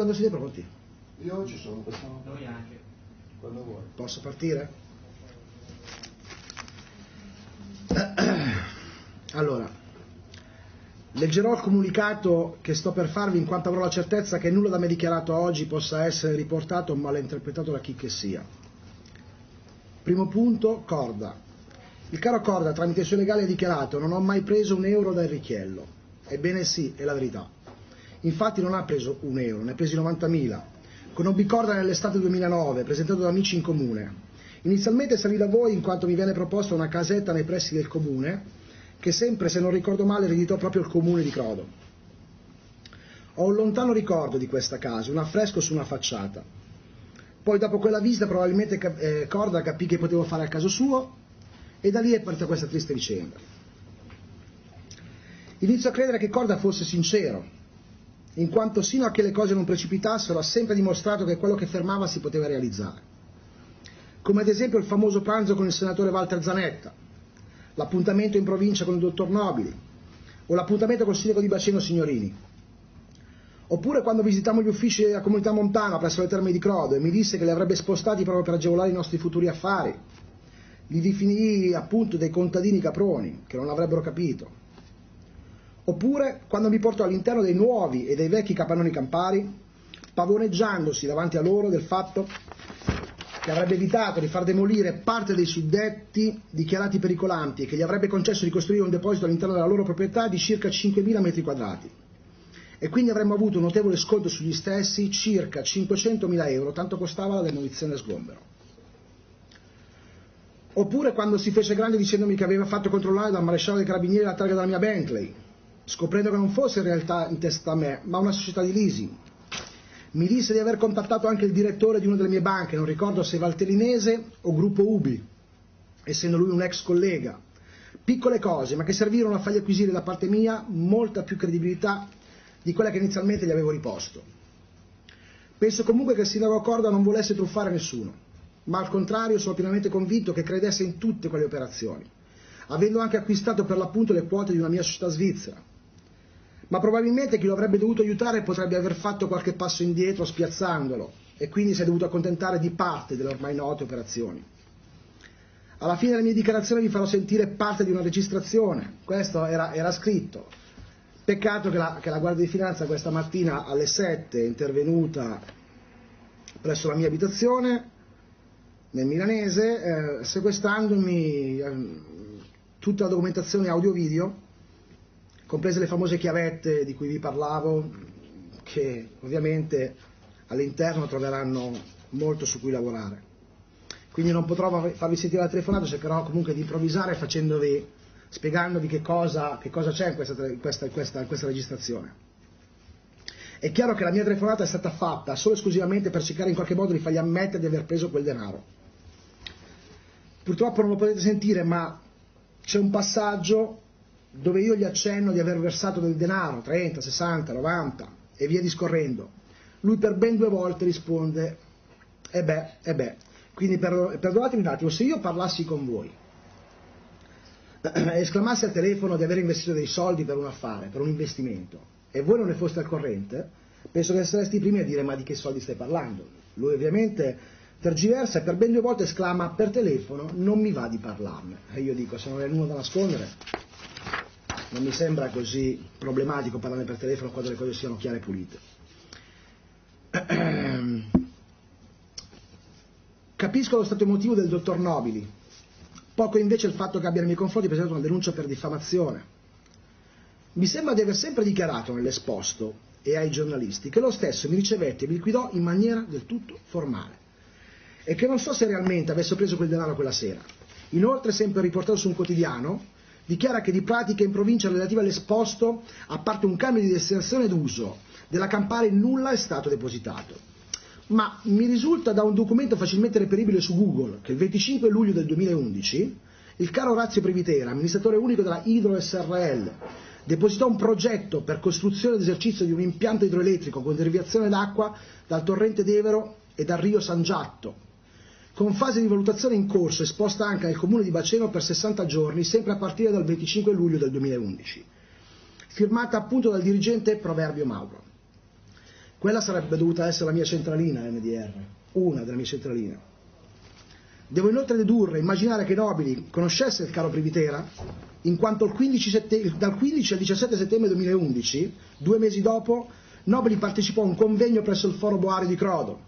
Quando siete pronti? Io ci sono, possiamo Noi anche. quando vuoi. Posso partire? Allora, leggerò il comunicato che sto per farvi in quanto avrò la certezza che nulla da me dichiarato oggi possa essere riportato o malinterpretato da chi che sia. Primo punto, Corda. Il caro Corda, tramite il suo legale, ha dichiarato non ho mai preso un euro dal Richiello. Ebbene sì, è la verità. Infatti non ha preso un euro, ne ha presi 90.000. Conobbi Corda nell'estate 2009, presentato da amici in comune. Inizialmente salì da voi in quanto mi venne proposta una casetta nei pressi del comune, che sempre, se non ricordo male, ereditò proprio il comune di Crodo. Ho un lontano ricordo di questa casa, un affresco su una facciata. Poi dopo quella visita probabilmente eh, Corda capì che potevo fare a caso suo e da lì è partita questa triste vicenda. Inizio a credere che Corda fosse sincero, in quanto sino a che le cose non precipitassero ha sempre dimostrato che quello che fermava si poteva realizzare. Come ad esempio il famoso pranzo con il senatore Walter Zanetta, l'appuntamento in provincia con il dottor Nobili o l'appuntamento col sindaco di Baceno Signorini. Oppure quando visitammo gli uffici della comunità montana presso le terme di Crodo e mi disse che li avrebbe spostati proprio per agevolare i nostri futuri affari. Li definii appunto dei contadini caproni, che non l'avrebbero capito. Oppure quando mi portò all'interno dei nuovi e dei vecchi capannoni campari, pavoneggiandosi davanti a loro del fatto che avrebbe evitato di far demolire parte dei suddetti dichiarati pericolanti e che gli avrebbe concesso di costruire un deposito all'interno della loro proprietà di circa 5.000 metri quadrati. E quindi avremmo avuto un notevole sconto sugli stessi, circa 500.000 euro, tanto costava la demolizione sgombero. Oppure quando si fece grande dicendomi che aveva fatto controllare dal maresciallo dei carabinieri la targa della mia Bentley, scoprendo che non fosse in realtà in testa a me, ma una società di leasing. Mi disse di aver contattato anche il direttore di una delle mie banche, non ricordo se Valtellinese o Gruppo Ubi, essendo lui un ex collega. Piccole cose, ma che servirono a fargli acquisire da parte mia molta più credibilità di quella che inizialmente gli avevo riposto. Penso comunque che il sindaco Corda non volesse truffare nessuno, ma al contrario sono pienamente convinto che credesse in tutte quelle operazioni, avendo anche acquistato per l'appunto le quote di una mia società svizzera. Ma probabilmente chi lo avrebbe dovuto aiutare potrebbe aver fatto qualche passo indietro spiazzandolo e quindi si è dovuto accontentare di parte delle ormai note operazioni. Alla fine della mia dichiarazione vi farò sentire parte di una registrazione, questo era, era scritto. Peccato che la, che la Guardia di Finanza questa mattina alle 7 è intervenuta presso la mia abitazione nel milanese, eh, sequestrandomi eh, tutta la documentazione audio-video, comprese le famose chiavette di cui vi parlavo, che ovviamente all'interno troveranno molto su cui lavorare. Quindi non potrò farvi sentire la telefonata, cercherò comunque di improvvisare facendovi, spiegandovi che cosa, che cosa c'è in questa, questa, questa, questa registrazione. È chiaro che la mia telefonata è stata fatta solo e esclusivamente per cercare in qualche modo di fargli ammettere di aver preso quel denaro. Purtroppo non lo potete sentire, ma c'è un passaggio dove io gli accenno di aver versato del denaro, 30, 60, 90 e via discorrendo. Lui per ben due volte risponde, e beh, e beh. Quindi per, perdonatemi un attimo, se io parlassi con voi e esclamassi al telefono di aver investito dei soldi per un affare, per un investimento, e voi non ne foste al corrente, penso che sareste i primi a dire ma di che soldi stai parlando? Lui ovviamente tergiversa e per ben due volte esclama per telefono non mi va di parlarne. E io dico se non hai nulla da nascondere non mi sembra così problematico parlare per telefono quando le cose siano chiare e pulite. Capisco lo stato emotivo del dottor Nobili, poco invece il fatto che abbia nei miei confronti presentato una denuncia per diffamazione. Mi sembra di aver sempre dichiarato nell'esposto e ai giornalisti che lo stesso mi ricevette e mi liquidò in maniera del tutto formale e che non so se realmente avesse preso quel denaro quella sera. Inoltre, sempre riportato su un quotidiano, dichiara che di pratiche in provincia relative all'esposto, a parte un cambio di destinazione d'uso della Campari, nulla è stato depositato. Ma mi risulta da un documento facilmente reperibile su Google che il 25 luglio del 2011 il caro Orazio Privitera, amministratore unico della Idro SRL, depositò un progetto per costruzione ed esercizio di un impianto idroelettrico con derivazione d'acqua dal torrente d'Evero e dal Rio San Giatto, con fase di valutazione in corso esposta anche al comune di Baceno per 60 giorni, sempre a partire dal 25 luglio del 2011, firmata appunto dal dirigente Proverbio Mauro. Quella sarebbe dovuta essere la mia centralina NDR, una delle mie centraline. Devo inoltre dedurre, immaginare che Nobili conoscesse il caro Privitera, in quanto 15 sette, dal 15 al 17 settembre 2011, due mesi dopo, Nobili partecipò a un convegno presso il Foro Boari di Crodo,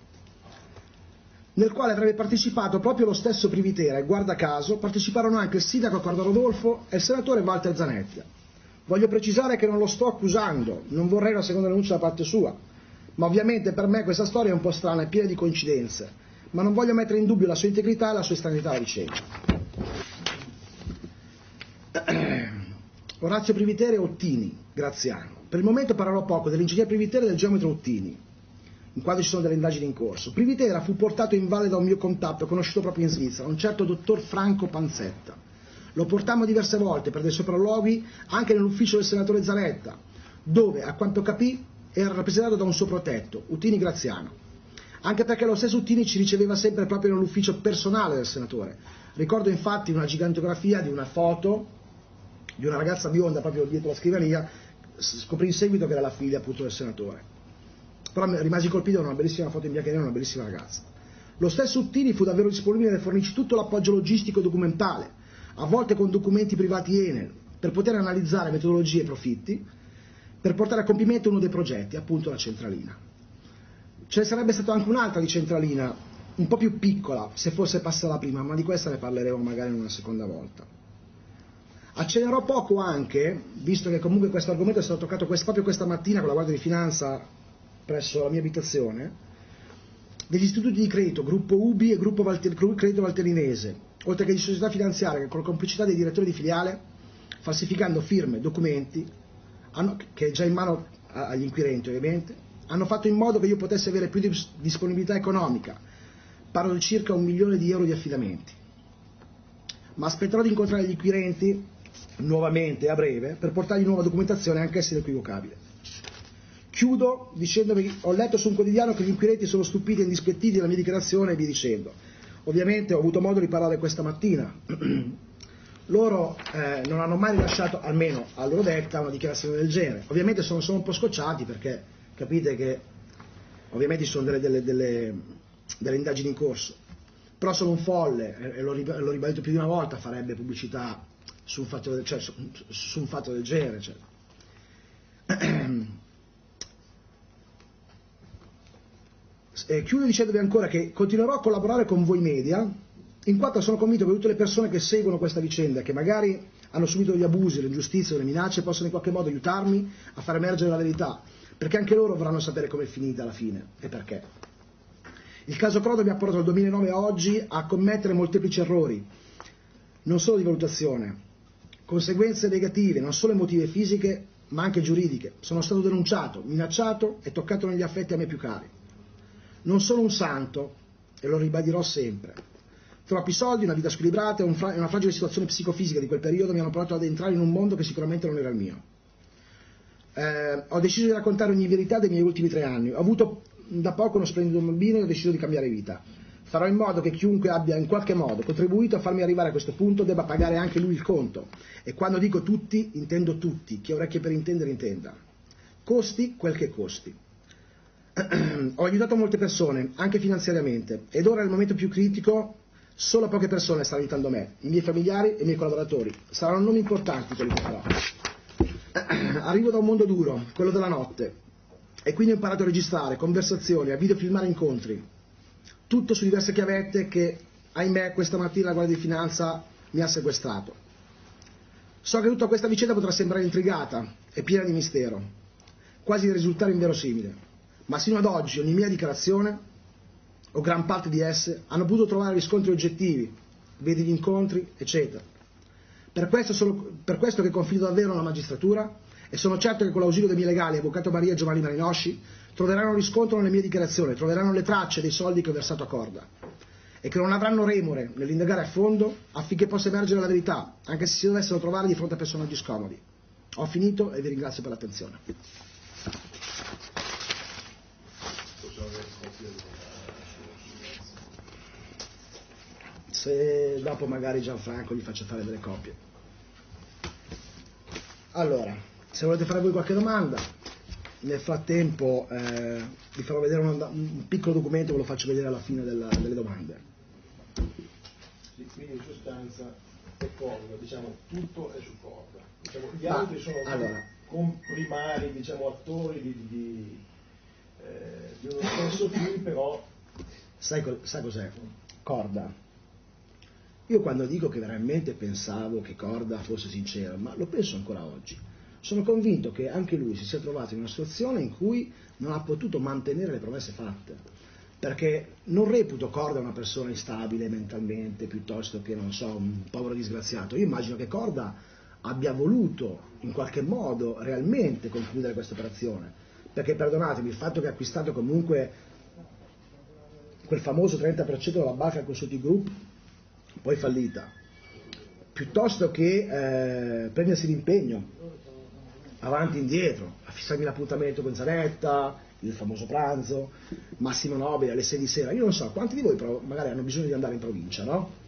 nel quale avrebbe partecipato proprio lo stesso Privitera e guarda caso parteciparono anche il sindaco Cordo Rodolfo e il senatore Walter Zanetti. Voglio precisare che non lo sto accusando, non vorrei una seconda denuncia da parte sua, ma ovviamente per me questa storia è un po' strana e piena di coincidenze, ma non voglio mettere in dubbio la sua integrità e la sua estraneità alla vicenda. Orazio Privitere Ottini, Graziano. Per il momento parlerò poco dell'ingegnere Privitere e del geometro Ottini, in quanto ci sono delle indagini in corso. Privitera fu portato in valle da un mio contatto conosciuto proprio in Svizzera, un certo dottor Franco Panzetta. Lo portammo diverse volte per dei sopralluoghi anche nell'ufficio del senatore Zanetta, dove, a quanto capì, era rappresentato da un suo protetto, Utini Graziano. Anche perché lo stesso Utini ci riceveva sempre proprio nell'ufficio personale del senatore. Ricordo infatti una gigantografia di una foto di una ragazza bionda proprio dietro la scrivania, scoprì in seguito che era la figlia appunto del senatore. Però rimasi colpito da una bellissima foto in bianco e nero, una bellissima ragazza. Lo stesso Uttini fu davvero disponibile nel fornirci tutto l'appoggio logistico e documentale, a volte con documenti privati Enel, per poter analizzare metodologie e profitti, per portare a compimento uno dei progetti, appunto la centralina. Ce ne sarebbe stata anche un'altra di centralina, un po' più piccola, se fosse passata prima, ma di questa ne parleremo magari in una seconda volta. Accelerò poco anche, visto che comunque questo argomento è stato toccato proprio questa mattina con la Guardia di Finanza presso la mia abitazione, degli istituti di credito, gruppo UBI e gruppo Valter, credito valterinese, oltre che di società finanziarie che con la complicità dei direttori di filiale, falsificando firme, documenti, hanno, che è già in mano agli inquirenti ovviamente, hanno fatto in modo che io potessi avere più disponibilità economica, parlo di circa un milione di euro di affidamenti. Ma aspetterò di incontrare gli inquirenti nuovamente a breve per portargli nuova documentazione anch'essa inequivocabile. Chiudo dicendo che ho letto su un quotidiano che gli inquirenti sono stupiti e indispettiti della mia dichiarazione e vi dicendo. Ovviamente ho avuto modo di parlare questa mattina. Loro eh, non hanno mai rilasciato, almeno a loro detta, una dichiarazione del genere. Ovviamente sono, sono un po' scocciati perché capite che ovviamente ci sono delle, delle, delle, delle indagini in corso. Però sono un folle, e l'ho ribadito più di una volta, farebbe pubblicità su un fatto del, cioè, su, su un fatto del genere. Cioè. Eh, chiudo dicendovi ancora che continuerò a collaborare con voi media, in quanto sono convinto che tutte le persone che seguono questa vicenda, che magari hanno subito degli abusi, le ingiustizie, le minacce, possono in qualche modo aiutarmi a far emergere la verità, perché anche loro vorranno sapere com'è finita alla fine e perché. Il caso Crodo mi ha portato dal 2009 a oggi a commettere molteplici errori, non solo di valutazione, conseguenze negative, non solo emotive fisiche, ma anche giuridiche. Sono stato denunciato, minacciato e toccato negli affetti a me più cari. Non sono un santo, e lo ribadirò sempre. Troppi soldi, una vita squilibrata e una fragile situazione psicofisica di quel periodo mi hanno portato ad entrare in un mondo che sicuramente non era il mio. Eh, ho deciso di raccontare ogni verità dei miei ultimi tre anni. Ho avuto da poco uno splendido bambino e ho deciso di cambiare vita. Farò in modo che chiunque abbia in qualche modo contribuito a farmi arrivare a questo punto debba pagare anche lui il conto. E quando dico tutti, intendo tutti, chi ha orecchie per intendere intenda. Costi quel che costi. Ho aiutato molte persone, anche finanziariamente, ed ora nel momento più critico solo poche persone stanno aiutando me, i miei familiari e i miei collaboratori. Saranno nomi importanti quelli che farò. Arrivo da un mondo duro, quello della notte, e quindi ho imparato a registrare conversazioni, a videofilmare incontri, tutto su diverse chiavette che, ahimè, questa mattina la Guardia di Finanza mi ha sequestrato. So che tutta questa vicenda potrà sembrare intrigata e piena di mistero, quasi risultare inverosimile, ma sino ad oggi ogni mia dichiarazione, o gran parte di esse, hanno potuto trovare riscontri oggettivi, vedi gli incontri, eccetera. Per questo, solo, per questo che confido davvero nella magistratura e sono certo che con l'ausilio dei miei legali, Avvocato Maria Giovanni Marinosci, troveranno riscontro nelle mie dichiarazioni, troveranno le tracce dei soldi che ho versato a corda e che non avranno remore nell'indagare a fondo affinché possa emergere la verità, anche se si dovessero trovare di fronte a personaggi scomodi. Ho finito e vi ringrazio per l'attenzione. Se dopo magari Gianfranco gli faccio fare delle copie. Allora, se volete fare voi qualche domanda. nel frattempo eh, vi farò vedere un, un, piccolo documento, ve lo faccio vedere alla fine della, delle domande. Sì, quindi in sostanza è corda, diciamo, tutto è su corda. Diciamo, gli ah, altri sono allora, comprimari, diciamo, attori di, di, eh, di uno stesso film, però... Sai, sai cos'è? Corda. Io quando dico che veramente pensavo che Corda fosse sincero, ma lo penso ancora oggi, sono convinto che anche lui si sia trovato in una situazione in cui non ha potuto mantenere le promesse fatte, perché non reputo Corda una persona instabile mentalmente piuttosto che, non so, un povero disgraziato. Io immagino che Corda abbia voluto in qualche modo realmente concludere questa operazione, perché perdonatemi, il fatto che ha acquistato comunque quel famoso 30% della Baca Consulting Group, poi fallita, piuttosto che eh, prendersi l'impegno avanti e indietro, a fissarmi l'appuntamento con Zanetta, il famoso pranzo, Massimo Nobile alle 6 di sera. Io non so, quanti di voi però magari hanno bisogno di andare in provincia, no?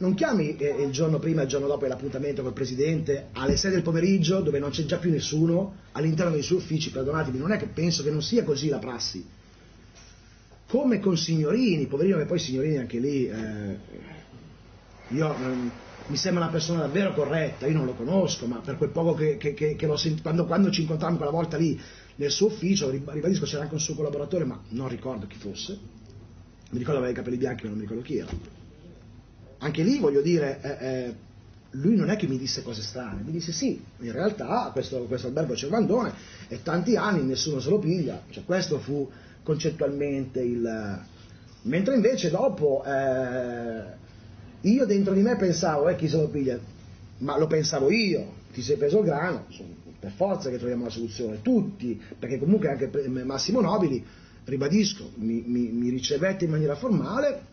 Non chiami eh, il giorno prima e il giorno dopo l'appuntamento col presidente alle 6 del pomeriggio dove non c'è già più nessuno all'interno dei suoi uffici, perdonatemi, non è che penso che non sia così la prassi. Come con signorini, poverino che poi signorini anche lì, eh, io... Eh, mi sembra una persona davvero corretta, io non lo conosco, ma per quel poco che, che, che, che l'ho sentito, quando, quando, ci incontrammo quella volta lì nel suo ufficio, ribadisco c'era anche un suo collaboratore, ma non ricordo chi fosse, mi ricordo aveva i capelli bianchi, ma non mi ricordo chi era. Anche lì voglio dire, eh, eh, lui non è che mi disse cose strane, mi disse sì, in realtà questo, questo albergo Cervandone è tanti anni, nessuno se lo piglia, cioè questo fu concettualmente il... Mentre invece dopo... Eh, io dentro di me pensavo, eh, chi se lo piglia? Ma lo pensavo io, ti sei preso il grano, per forza che troviamo la soluzione, tutti, perché comunque anche Massimo Nobili, ribadisco, mi, mi, mi ricevette in maniera formale,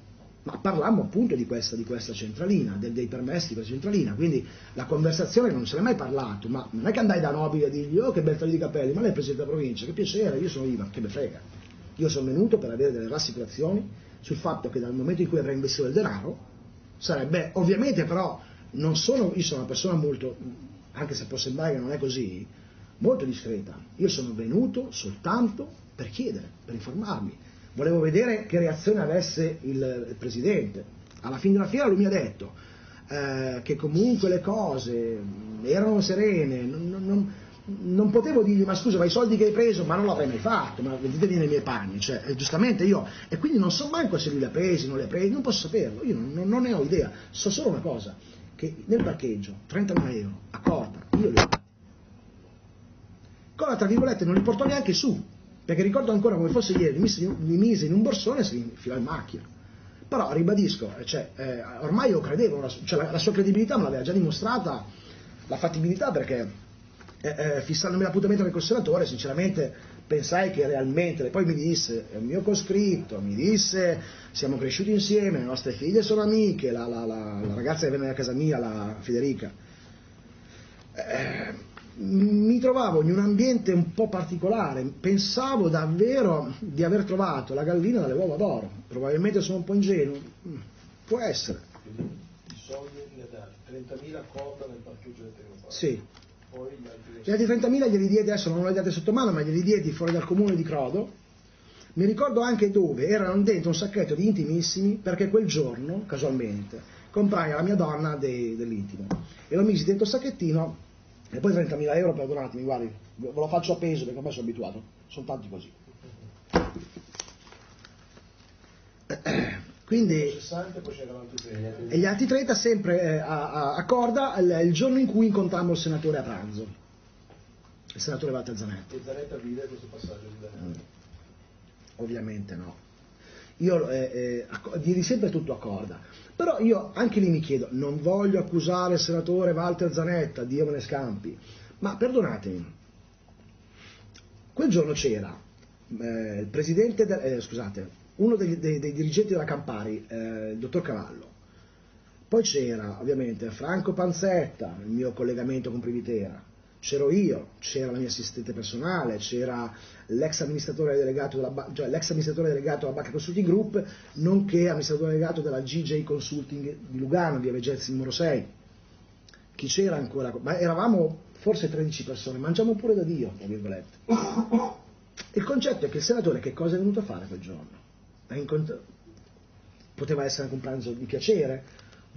ma parlammo appunto di questa, di questa centralina, del, dei permessi di questa centralina, quindi la conversazione non se ne è mai parlato, ma non è che andai da Nobili a dirgli, oh che bel taglio di capelli, ma lei è presidente della provincia, che piacere, io sono Ivan, che me frega. Io sono venuto per avere delle rassicurazioni sul fatto che dal momento in cui avrei investito del denaro, sarebbe, ovviamente però non sono, io sono una persona molto, anche se può sembrare che non è così, molto discreta. Io sono venuto soltanto per chiedere, per informarmi. Volevo vedere che reazione avesse il, Presidente. Alla fine della fiera lui mi ha detto eh, che comunque le cose erano serene, non, non, non potevo dirgli ma scusa ma i soldi che hai preso ma non l'avrei mai fatto ma veditevi nei miei panni cioè, eh, giustamente io e quindi non so manco se lui li ha presi non li ha presi non posso saperlo io non, non ne ho idea. So solo una cosa che nel parcheggio 30.000 euro a corda io li ho dati Cola tra virgolette non li portò neanche su perché ricordo ancora come fosse ieri li mise, in un borsone e si infilò in macchina però ribadisco cioè, eh, ormai io credevo cioè, la, la sua credibilità me l'aveva già dimostrata la fattibilità perché eh, eh, fissandomi l'appuntamento con il senatore, sinceramente pensai che realmente, poi mi disse, è un mio coscritto, mi disse, siamo cresciuti insieme, le nostre figlie sono amiche, la, la, la, la ragazza che venne a casa mia, la Federica. Eh, mi trovavo in un ambiente un po' particolare, pensavo davvero di aver trovato la gallina dalle uova d'oro, probabilmente sono un po' ingenuo, può essere. I soldi li ha dati, 30.000 corda nel parcheggio del Tegopato. Sì, gli altri 30.000 glieli diedi, adesso non li date sotto mano, ma glieli diedi fuori dal comune di Crodo. Mi ricordo anche dove erano dentro un sacchetto di intimissimi, perché quel giorno, casualmente, comprai alla mia donna dei, dell'intimo. E lo misi dentro il sacchettino, e poi 30.000 euro, perdonatemi, guardi, ve lo faccio a peso perché ormai sono abituato, sono tanti così. Quindi, 60, e gli altri 30 sempre eh, a, a, a, corda il, il, giorno in cui incontrammo il senatore a pranzo, il senatore Walter Zanetti. E Zanetta vide questo passaggio di? Mm. Ovviamente no. Io eh, eh, direi sempre tutto a corda. Però io anche lì mi chiedo, non voglio accusare il senatore Walter Zanetta, Dio me ne scampi, ma perdonatemi, quel giorno c'era eh, de, eh, scusate, uno dei, dei, dei dirigenti della Campari, eh, il dottor Cavallo. Poi c'era ovviamente Franco Panzetta, il mio collegamento con Privitera, c'ero io, c'era la mia assistente personale, c'era l'ex amministratore delegato della, cioè l'ex amministratore delegato della Bacca Consulting Group, nonché amministratore delegato della GJ Consulting di Lugano, via Vegetzi numero 6. Chi c'era ancora? Ma eravamo forse 13 persone, mangiamo pure da Dio, tra virgolette. Il concetto è che il senatore che cosa è venuto a fare quel giorno? Poteva essere anche un pranzo di piacere,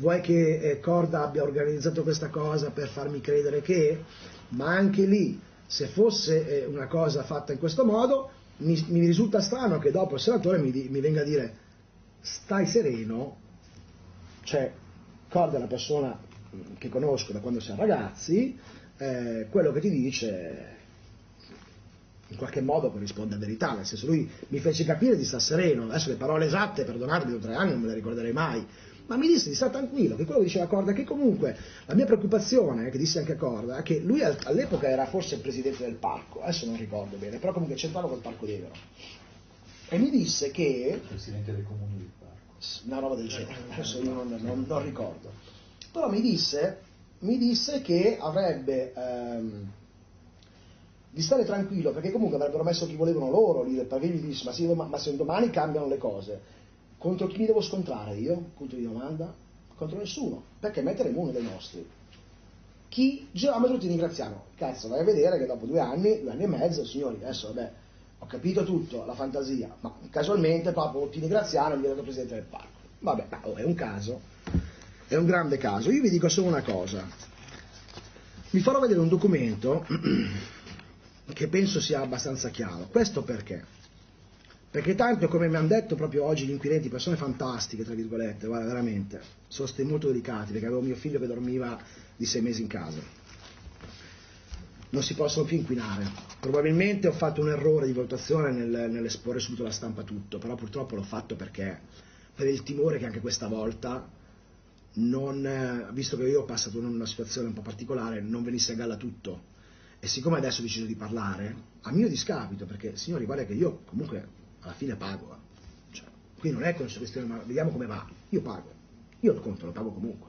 vuoi che eh, Corda abbia organizzato questa cosa per farmi credere che, ma anche lì, se fosse eh, una cosa fatta in questo modo, mi, mi, risulta strano che dopo il senatore mi, mi venga a dire stai sereno, cioè Corda è una persona che conosco da quando siamo ragazzi, eh, quello che ti dice in qualche modo corrisponde a verità, nel senso lui mi fece capire di stare sereno, adesso le parole esatte, perdonatemi, dopo tre anni non me le ricorderei mai, ma mi disse di stare tranquillo, che quello che diceva Corda, che comunque la mia preoccupazione, che disse anche Corda, è che lui all'epoca era forse il presidente del parco, adesso non ricordo bene, però comunque c'entrava col parco di Evero. E mi disse che... Presidente del comune del parco. Una roba del genere, adesso io non, non, non ricordo. Però mi disse, mi disse che avrebbe... Ehm, di stare tranquillo, perché comunque avrebbero messo chi volevano loro lì del pavigli, disse, ma, se, ma se domani cambiano le cose, contro chi mi devo scontrare io? Punto di domanda? Contro nessuno, perché metteremo uno dei nostri. Chi? Giramo tutti ringraziamo. Cazzo, vai a vedere che dopo due anni, due anni e mezzo, signori, adesso vabbè, ho capito tutto, la fantasia, ma casualmente proprio Tini Graziano è diventato presidente del parco. Vabbè, oh, è un caso, è un grande caso. Io vi dico solo una cosa. Vi farò vedere un documento che penso sia abbastanza chiaro. Questo perché? Perché tanto, come mi hanno detto proprio oggi gli inquirenti, persone fantastiche, tra virgolette, guarda, veramente, sono stati molto delicati, perché avevo mio figlio che dormiva di sei mesi in casa. Non si possono più inquinare. Probabilmente ho fatto un errore di valutazione nel, nell'esporre subito la stampa tutto, però purtroppo l'ho fatto perché, per il timore che anche questa volta, non, visto che io ho passato in una situazione un po' particolare, non venisse a galla tutto e siccome adesso ho deciso di parlare, a mio discapito, perché signori, guarda che io comunque alla fine pago. Eh. Cioè, qui non è questione, ma vediamo come va. Io pago. Io il conto lo pago comunque.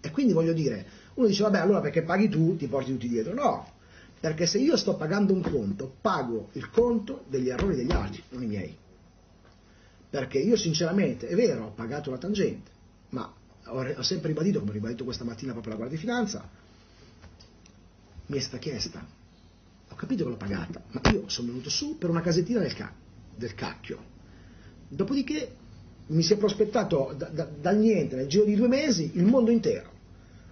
E quindi voglio dire, uno dice, vabbè, allora perché paghi tu, ti porti tutti dietro. No, perché se io sto pagando un conto, pago il conto degli errori degli altri, non i miei. Perché io sinceramente, è vero, ho pagato la tangente, ma ho, sempre ribadito, come ho ribadito questa mattina proprio la Guardia di Finanza, mi è stata chiesta. Ho capito che l'ho pagata, ma io sono venuto su per una casettina del, ca- del cacchio. Dopodiché mi si è prospettato da, da, dal niente, nel giro di due mesi, il mondo intero.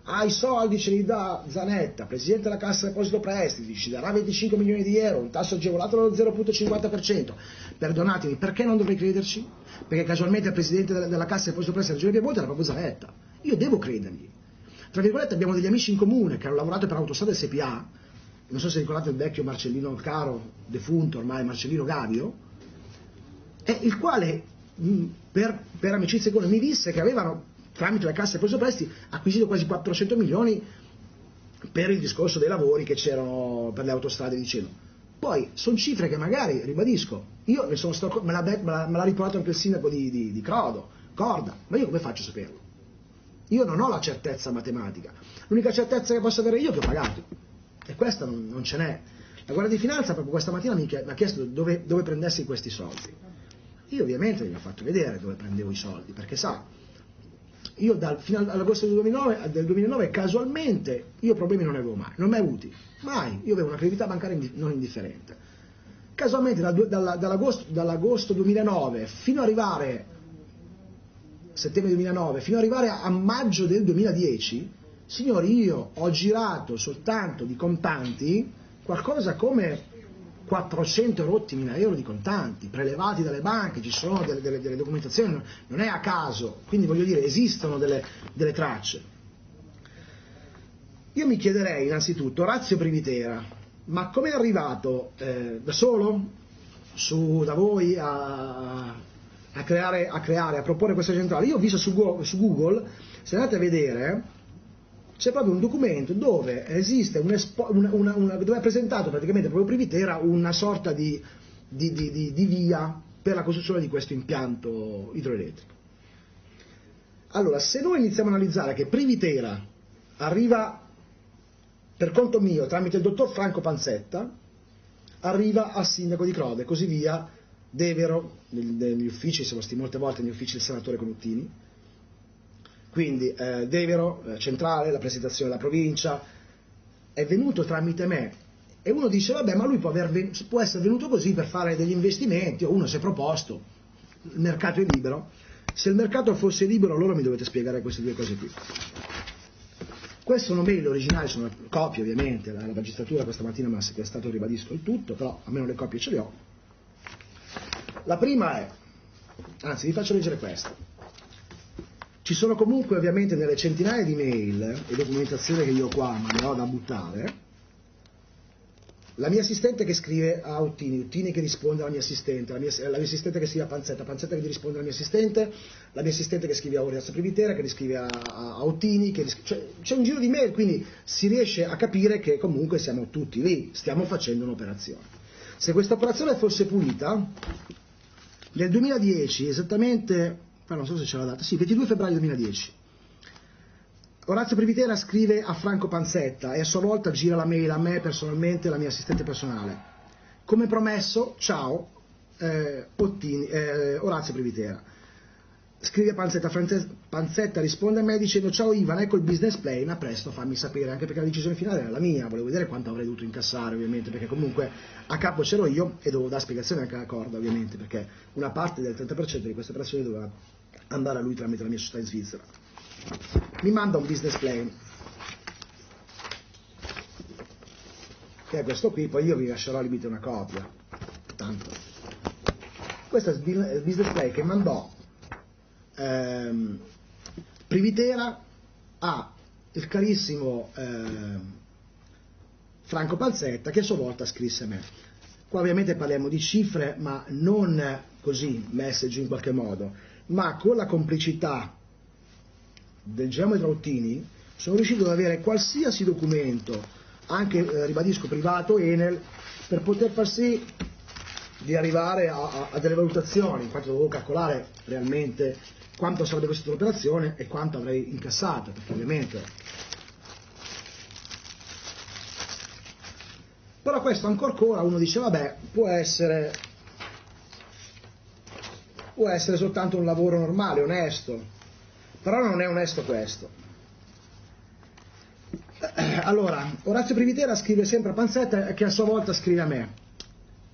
Ah, i soldi ce li dà Zanetta, Presidente della Cassa Deposito Prestiti, ci darà 25 milioni di euro, un tasso agevolato dello 0,50%. Perdonatemi, perché non dovrei crederci? Perché casualmente il Presidente della, della Cassa Deposito Prestiti della Regione Piemonte era proprio Zanetta. Io devo credergli tra virgolette abbiamo degli amici in comune che hanno lavorato per Autostrade SPA, non so se ricordate il vecchio Marcellino Caro, defunto ormai Marcellino Gavio, e il quale per, per amicizia con mi disse che avevano tramite la cassa preso presti acquisito quasi 400 milioni per il discorso dei lavori che c'erano per le autostrade dicendo. Poi sono cifre che magari, ribadisco, io stato, me, l'ha, me, l'ha, me l'ha riportato anche il sindaco di, di, di Crodo, Corda, ma io come faccio a saperlo? Io non ho la certezza matematica. L'unica certezza che posso avere io è che ho pagato. E questa non, non ce n'è. La Guardia di Finanza proprio questa mattina mi, ha chiesto dove, dove prendessi questi soldi. Io ovviamente gli ho fatto vedere dove prendevo i soldi, perché sa, io dal, fino all'agosto del 2009, del 2009, casualmente io problemi non ne avevo mai, non mai avuti, mai. Io avevo una credibilità bancaria non indifferente. Casualmente dal, dall'agosto, dall'agosto 2009 fino ad arrivare settembre 2009 fino ad arrivare a maggio del 2010, signori, io ho girato soltanto di contanti qualcosa come 400 rotti mila euro di contanti prelevati dalle banche, ci sono delle, delle, delle, documentazioni, non è a caso, quindi voglio dire, esistono delle, delle tracce. Io mi chiederei innanzitutto, Razio Privitera, ma come è arrivato eh, da solo su, da voi a, a creare, a creare, a proporre questa centrale. Io ho visto su su Google se andate a vedere, c'è proprio un documento dove una, una, una, dove è presentato praticamente proprio Privitera una sorta di, di, di, di via per la costruzione di questo impianto idroelettrico. Allora, se noi iniziamo a analizzare che Privitera arriva per conto mio tramite il dottor Franco Panzetta, arriva al sindaco di Crode così via Devero, negli uffici, siamo stati molte volte negli uffici del senatore Conuttini, quindi eh, Devero, eh, centrale, la presentazione della provincia, è venuto tramite me e uno dice vabbè ma lui può, aver, può essere venuto così per fare degli investimenti o uno si è proposto, il mercato è libero, se il mercato fosse libero allora mi dovete spiegare queste due cose qui. Queste sono mail originali, sono copie ovviamente, la, la magistratura questa mattina mi ha sequestrato, ribadisco il tutto, però almeno le copie ce le ho. La prima è, anzi vi faccio leggere questa. Ci sono comunque ovviamente nelle centinaia di mail e documentazione che io qua ne ho da buttare, la mia assistente che scrive a Ottini, Ottini che risponde alla mia assistente, la mia, la mia, assistente che scrive a Panzetta, Panzetta che risponde alla mia assistente, la mia assistente che scrive a Orias Privitera, che riscrive a, a, a Ottini, cioè, c'è un giro di mail, quindi si riesce a capire che comunque siamo tutti lì, stiamo facendo un'operazione. Se questa operazione fosse pulita, nel 2010, esattamente, non so se c'è la data, sì, 22 febbraio 2010, Orazio Privitera scrive a Franco Panzetta e a sua volta gira la mail a me personalmente, la mia assistente personale. Come promesso, ciao, eh, Ottini, eh, Orazio Privitera. Scrive a Panzetta, Panzetta risponde a me dicendo ciao Ivan, ecco il business plan, a presto fammi sapere, anche perché la decisione finale era la mia, volevo vedere quanto avrei dovuto incassare ovviamente, perché comunque a capo c'ero io e dovevo dare spiegazione anche alla corda ovviamente, perché una parte del 30% di queste operazioni doveva andare a lui tramite la mia società in Svizzera. Mi manda un business plan che è questo qui, poi io vi lascerò al limite una copia. Tanto. Questo è il business plan che mandò ehm, Privitera a il carissimo ehm, Franco Palzetta che a sua volta scrisse a me. Qua ovviamente parliamo di cifre ma non così messe in qualche modo ma con la complicità del geometra Ottini sono riuscito ad avere qualsiasi documento, anche, eh, ribadisco, privato Enel, per poter far sì di arrivare a, a, a delle valutazioni, infatti dovevo calcolare realmente quanto sarebbe questa l'operazione e quanto avrei incassato, perché ovviamente... Però questo ancora uno dice, vabbè, può essere, può essere soltanto un lavoro normale, onesto, però non è onesto questo. Allora, Orazio Privitera scrive sempre a Panzetta che a sua volta scrive a me.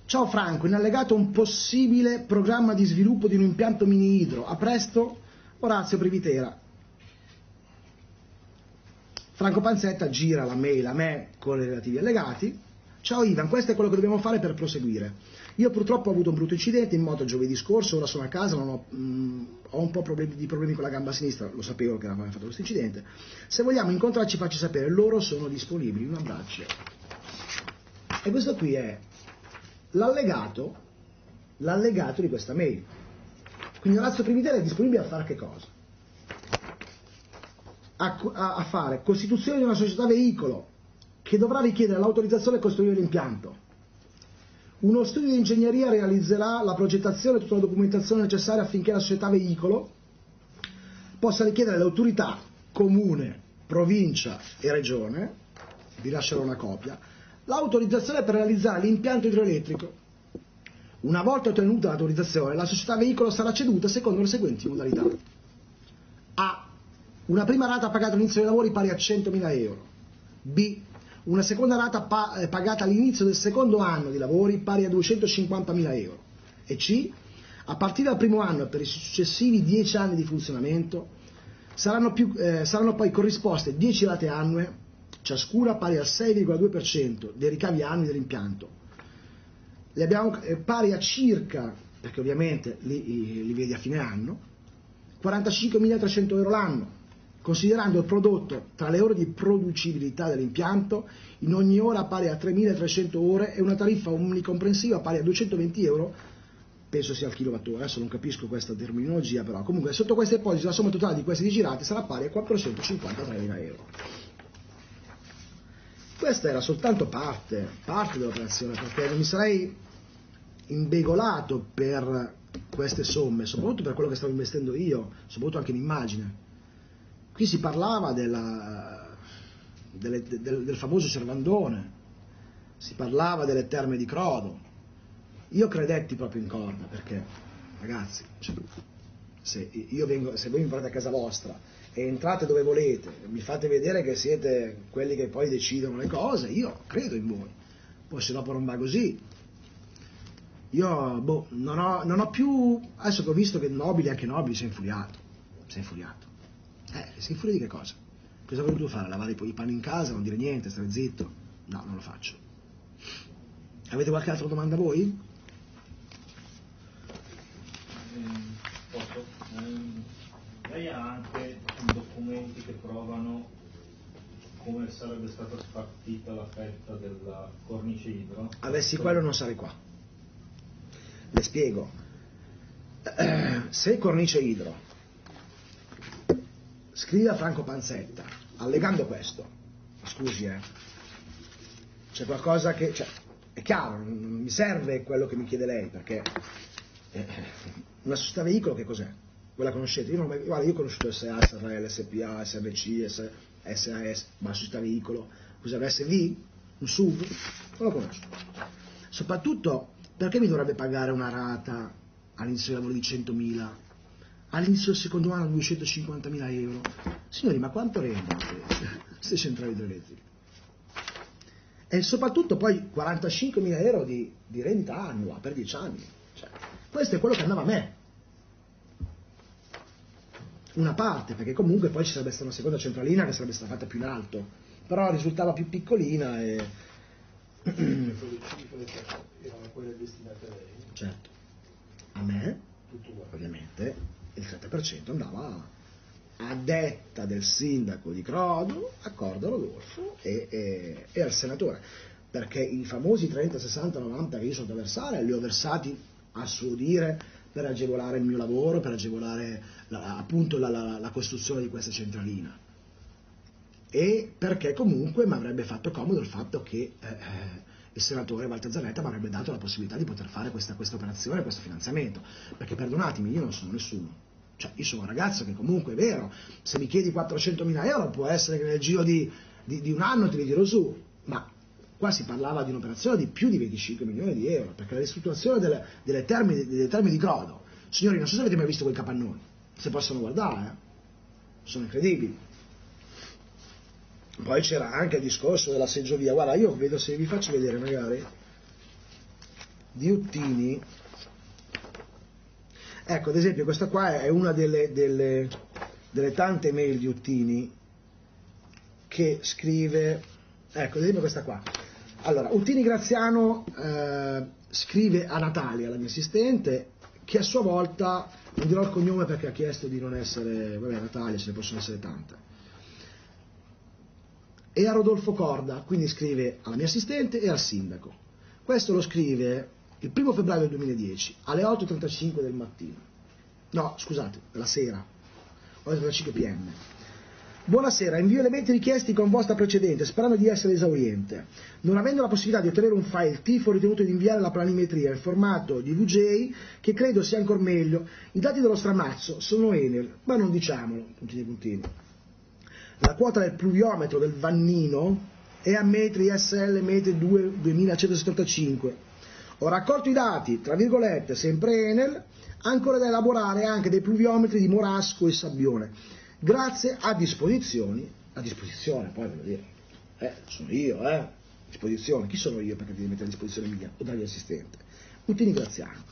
Ciao Franco, in allegato un possibile programma di sviluppo di un impianto mini idro. A presto, Orazio Privitera. Franco Panzetta gira la mail a me con i relativi allegati. Ciao Ivan, questo è quello che dobbiamo fare per proseguire. Io purtroppo ho avuto un brutto incidente in moto giovedì scorso, ora sono a casa, ho, mh, mm, ho, un po' problemi, di problemi con la gamba sinistra, lo sapevo che aveva fatto questo incidente. Se vogliamo incontrarci facci sapere, loro sono disponibili, un abbraccio. E questo qui è l'allegato, l'allegato di questa mail. Quindi Orazio Primitera è disponibile a fare che cosa? A, a, a fare costituzione di una società veicolo che dovrà richiedere l'autorizzazione a costruire l'impianto uno studio di ingegneria realizzerà la progettazione e tutta la documentazione necessaria affinché la società veicolo possa richiedere all'autorità comune, provincia e regione, vi lascerò una copia, l'autorizzazione per realizzare l'impianto idroelettrico. Una volta ottenuta l'autorizzazione, la società veicolo sarà ceduta secondo le seguenti modalità. A. Una prima rata pagata all'inizio dei lavori pari a 100.000 euro. B una seconda rata pa eh, pagata all'inizio del secondo anno di lavori pari a 250.000 euro e C, a partire dal primo anno e per i successivi 10 anni di funzionamento saranno, più, eh, saranno poi corrisposte 10 rate annue, ciascuna pari al 6,2% dei ricavi annui dell'impianto. Le abbiamo eh, pari a circa, perché ovviamente li, li vedi a fine anno, 45.300 euro l'anno, considerando il prodotto tra le ore di producibilità dell'impianto in ogni ora pari a 3.300 ore e una tariffa omnicomprensiva pari a 220 euro, penso sia al kilowattora, adesso non capisco questa terminologia, però comunque sotto questa ipotesi la somma totale di queste girate sarà pari a 453.000 euro. Questa era soltanto parte, parte dell'operazione, perché non mi sarei imbegolato per queste somme, soprattutto per quello che stavo investendo io, soprattutto anche in immagine. Qui si parlava della, delle, del, del famoso Cervandone, si parlava delle terme di Crodo. Io credetti proprio in corda perché, ragazzi, cioè, se, vengo, se voi mi portate a casa vostra e entrate dove volete, mi fate vedere che siete quelli che poi decidono le cose, io credo in voi. Poi se dopo non va così, io boh, non, ho, non ho più, adesso che ho visto che Nobili, anche Nobili, si è infuriato, si è infuriato. Eh, si infuria di che cosa? Cosa ha voluto fare? Lavare i panni in casa, non dire niente, stare zitto? No, non lo faccio. Avete qualche altra domanda voi? lei ha anche documenti che provano come sarebbe stata spartita la fetta della cornice idro? Avessi quello non sarei qua. Le spiego. Eh, se cornice idro scrive a Franco Panzetta, allegando questo, scusi eh, c'è qualcosa che... Cioè, è chiaro, non mi serve quello che mi chiede lei, perché eh, una società veicolo che cos'è? Voi la conoscete? Io, non, guarda, io ho conosciuto SA, SRL, SPA, SRC, SAS, ma società veicolo. Cos'è SV? Un SUV? Non lo conosco. Soprattutto, perché mi dovrebbe pagare una rata all'inizio del lavoro di 100.000? All'inizio del secondo anno 250.000 euro? Signori, ma quanto rendono queste centrali idroelettriche? E soprattutto poi 45.000 euro di, di rendita annua per 10 anni. Cioè, questo è quello che andava a me una parte, perché comunque poi ci sarebbe stata una seconda centralina che sarebbe stata fatta più in alto, però risultava più piccolina e... Certo, a me, ovviamente, il 30% andava a detta del sindaco di Crodo, a Cordo Rodolfo e, e, e, al senatore, perché i famosi 30, 60, 90 che io sono da versare li ho versati a suo dire per agevolare il mio lavoro, per agevolare la, appunto la, la, la, costruzione di questa centralina. E perché comunque mi avrebbe fatto comodo il fatto che eh, eh il senatore Walter Zanetta mi avrebbe dato la possibilità di poter fare questa, questa operazione, questo finanziamento. Perché perdonatemi, io non sono nessuno. Cioè, io sono un ragazzo che comunque è vero, se mi chiedi 400.000 euro può essere che nel giro di, di, di un anno te li dirò su, ma Qua si parlava di un'operazione di più di 25 milioni di euro, perché la ristrutturazione delle, delle, termini, delle termini di Crodo, signori, non so se avete mai visto quei capannoni, se possono guardare, eh? sono incredibili. Poi c'era anche il discorso della seggiovia, guarda, io vedo se vi faccio vedere magari di Uttini, ecco ad esempio questa qua è una delle, delle, delle tante mail di Uttini che scrive, ecco ad esempio questa qua, allora, Uttini Graziano eh, scrive a Natalia, la mia assistente, che a sua volta, non dirò il cognome perché ha chiesto di non essere, vabbè Natalia, ce ne possono essere tante, e a Rodolfo Corda, quindi scrive alla mia assistente e al sindaco. Questo lo scrive il primo febbraio del 2010, alle 8.35 del mattino. No, scusate, la sera, 8.35 pm. Buonasera, invio elementi richiesti con vostra precedente, sperando di essere esauriente. Non avendo la possibilità di ottenere un file TIFO, ho ritenuto di inviare la planimetria in formato di VJ, che credo sia ancora meglio. I dati dello stramazzo sono Enel, ma non diciamolo, puntini puntini. La quota del pluviometro del Vannino è a metri SL metri 2, 2175. Ho raccolto i dati, tra virgolette, sempre Enel, ancora da elaborare anche dei pluviometri di Morasco e Sabbione grazie a disposizioni, a disposizione poi voglio dire, eh, sono io, eh, a disposizione, chi sono io perché devi mettere a disposizione mia o dal mio assistente? Utini Graziano.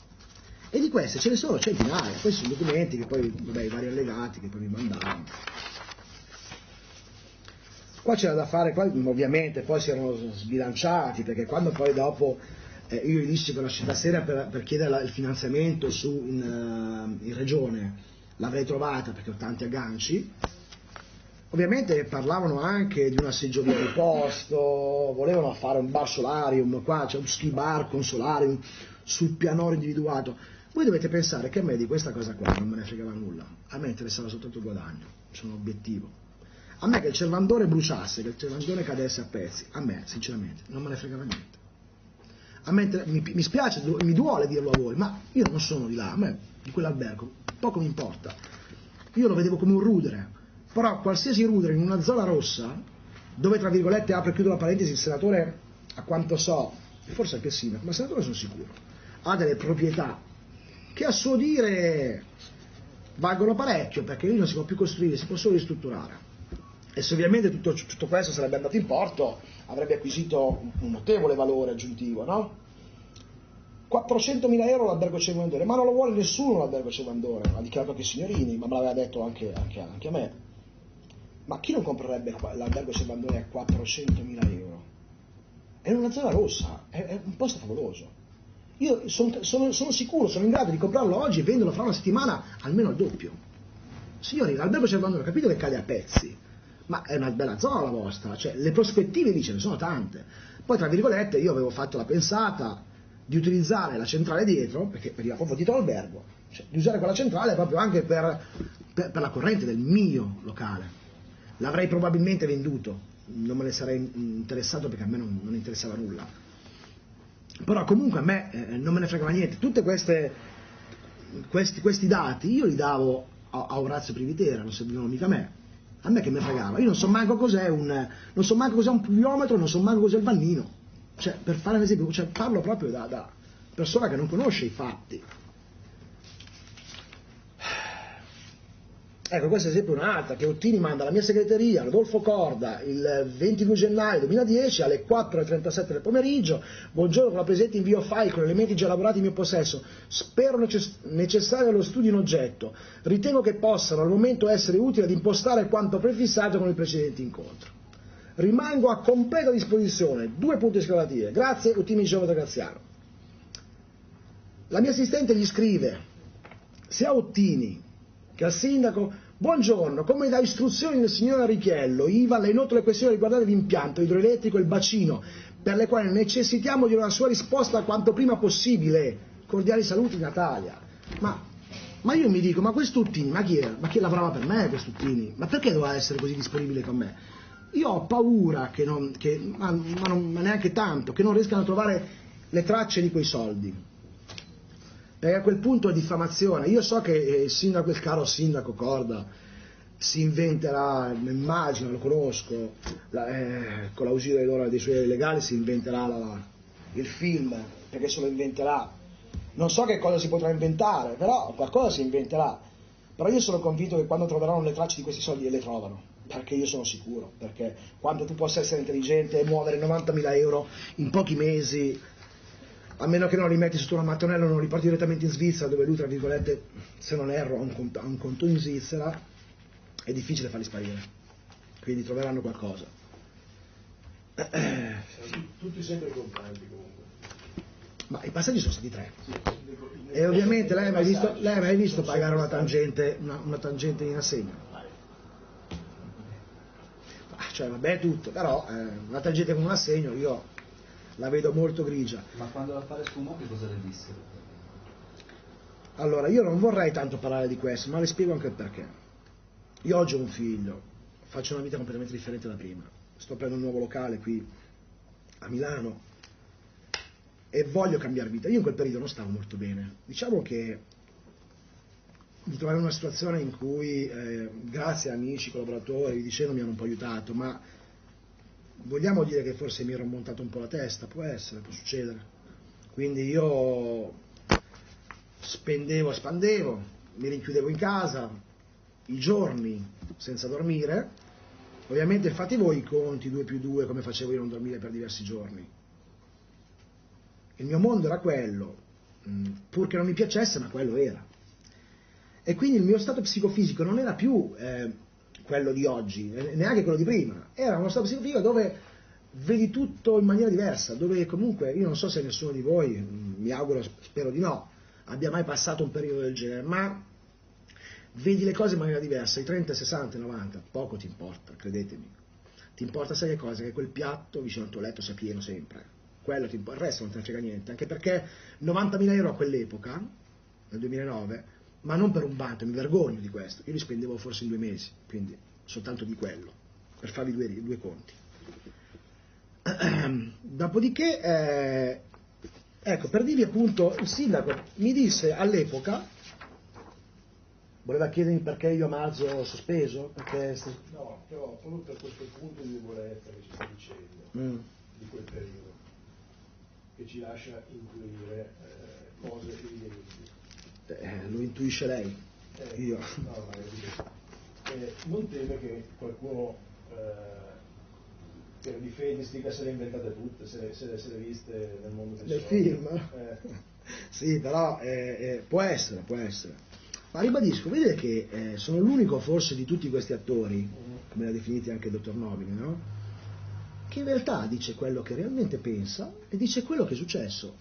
E di queste ce ne sono centinaia, questi sono documenti che poi, vabbè, i vari allegati che poi mi mandavano. Qua c'era da fare, qua, ovviamente poi si erano sbilanciati, perché quando poi dopo eh, io gli dissi che la città sera per, per chiedere il finanziamento su, in, uh, in regione, l'avrei trovata perché ho tanti agganci. Ovviamente parlavano anche di una seggiovia di posto, volevano fare un bar solarium, qua c'è un ski bar con solarium sul pianoro individuato. Voi dovete pensare che a me di questa cosa qua non me ne fregava nulla, a me interessava soltanto il guadagno, sono obiettivo. A me che il cervandone bruciasse, che il cervandone cadesse a pezzi, a me sinceramente non me ne fregava niente. A me mi, mi spiace, mi duole dirlo a voi, ma io non sono di là, a me di quell'albergo poco mi importa. Io lo vedevo come un rudere, però qualsiasi rudere in una zona rossa, dove tra virgolette apre e chiudo la parentesi, il senatore, a quanto so, forse anche il sindaco, ma il senatore sono sicuro, ha delle proprietà che a suo dire valgono parecchio perché lì non si può più costruire, si può solo ristrutturare. E se ovviamente tutto, tutto questo sarebbe andato in porto, avrebbe acquisito un notevole valore aggiuntivo, no? 400.000 euro l'albergo Cevandore, ma non lo vuole nessuno l'albergo Cevandore, l'ha dichiarato anche Signorini, ma me l'aveva detto anche, anche, anche a me. Ma chi non comprerebbe l'albergo Cevandore a 400.000 euro? È una zona rossa, è, è un posto favoloso. Io son, sono, sono, sicuro, sono in grado di comprarlo oggi e venderlo fra una settimana almeno al doppio. Signori, l'albergo Cevandore, capito che cade a pezzi, ma è una bella zona la vostra, cioè le prospettive lì ce ne sono tante. Poi, tra virgolette, io avevo fatto la pensata di utilizzare la centrale dietro, perché veniva proprio dietro l'albergo, cioè di usare quella centrale proprio anche per, per, per la corrente del mio locale. L'avrei probabilmente venduto, non me ne sarei interessato perché a me non, non interessava nulla. Però comunque a me eh, non me ne fregava niente. Tutti questi, questi, dati io li davo a, a Orazio Privitera, non servivano mica a me a me che mi fregava, io non so manco cos'è un, non so manco cos'è un pluviometro, non so manco cos'è il vannino. Cioè, per fare un esempio, cioè, parlo proprio da, da persona che non conosce i fatti. Ecco, questa è esempio un'altra che Ottini manda alla mia segreteria, Rodolfo Corda, il 22 gennaio 2010 alle 4.37 del pomeriggio. Buongiorno, con la presente invio file con elementi già elaborati in mio possesso. Spero necess- necessario allo studio in oggetto. Ritengo che possano al momento essere utili ad impostare quanto prefissato con il precedente incontro. Rimango a completa disposizione. Due punti esclamativi. Grazie, Ottini Giovane Graziano. La mia assistente gli scrive, sia a Ottini che al sindaco, buongiorno, come da istruzioni del signor Arichiello, IVA le noto le questioni riguardanti l'impianto idroelettrico e il bacino, per le quali necessitiamo di una sua risposta quanto prima possibile. Cordiali saluti Natalia. Ma, ma io mi dico, ma quest'Uttini, ma chi era? Ma chi lavorava per me quest'Uttini? Ma perché doveva essere così disponibile con me? Io ho paura che non, che, ma, ma, non, ma neanche tanto, che non riescano a trovare le tracce di quei soldi perché a quel punto è diffamazione. Io so che il sindaco, il caro sindaco Corda, si inventerà, immagino, lo conosco, la, eh, con l'ausilio dei suoi legali si inventerà la, il film, perché se lo inventerà. Non so che cosa si potrà inventare, però qualcosa si inventerà. Però io sono convinto che quando troveranno le tracce di questi soldi le trovano, perché io sono sicuro, perché quando tu possa essere intelligente e muovere 90.000 euro in pochi mesi a meno che non li metti sotto una mattonella e non li porti direttamente in Svizzera, dove lui, tra virgolette, se non erro, ha un conto, ha un conto in Svizzera, è difficile farli sparire. Quindi troveranno qualcosa. Tutti sempre contanti comunque. Ma i passaggi sono stati tre. E ovviamente lei ha mai visto, lei ha mai visto pagare una tangente, una, una tangente in assegno? Ah, cioè vabbè tutto, però eh, una tangente con un assegno io la vedo molto grigia. Ma quando l'affare sfumò che cosa le disse? Allora, io non vorrei tanto parlare di questo, ma le spiego anche il perché. Io oggi ho un figlio, faccio una vita completamente differente da prima. Sto aprendo un nuovo locale qui a Milano e voglio cambiare vita. Io in quel periodo non stavo molto bene. Diciamo che mi trovavo in una situazione in cui, eh, grazie a amici, collaboratori, dicendo, mi hanno un po' aiutato, ma vogliamo dire che forse mi ero montato un po' la testa, può essere, può succedere. Quindi io spendevo, spandevo, mi rinchiudevo in casa i giorni senza dormire. Ovviamente fate voi i conti 2 più 2 come facevo io non dormire per diversi giorni. Il mio mondo era quello, mm, pur che non mi piacesse, ma quello era. E quindi il mio stato psicofisico non era più eh, quello di oggi, neanche quello di prima, era uno stato psicofisico dove vedi tutto in maniera diversa, dove comunque io non so se nessuno di voi, mi auguro, spero di no, abbia mai passato un periodo del genere, ma vedi le cose in maniera diversa, i 30, 60, 90, poco ti importa, credetemi. Ti importa sai che cosa? Che quel piatto vicino al tuo letto sia pieno sempre. Quello ti importa, il resto non te ne frega niente, anche perché 90.000 euro a quell'epoca, nel 2009, ma non per un vanto, mi vergogno di questo, io li spendevo forse in due mesi, quindi soltanto di quello, per farvi due, due conti. Dopodiché, eh, ecco, per dirvi appunto, il sindaco mi disse all'epoca, voleva chiedermi perché io a marzo ho sospeso, perché... No, però proprio per questo punto di debolezza che ci sta dicendo, mm. di quel periodo, che ci lascia intuire eh, cose evidenti eh, lo intuisce lei. Eh, io. No, eh, non teme che qualcuno eh, per difendi dica se le inventate tutte, se le, se le, se le viste nel mondo del Nel film? Eh. sì, però eh, eh, può essere, può essere. Ma ribadisco, vedete che eh, sono l'unico forse di tutti questi attori, come l'ha definiti anche il dottor Nobili, no? che in realtà dice quello che realmente pensa e dice quello che è successo.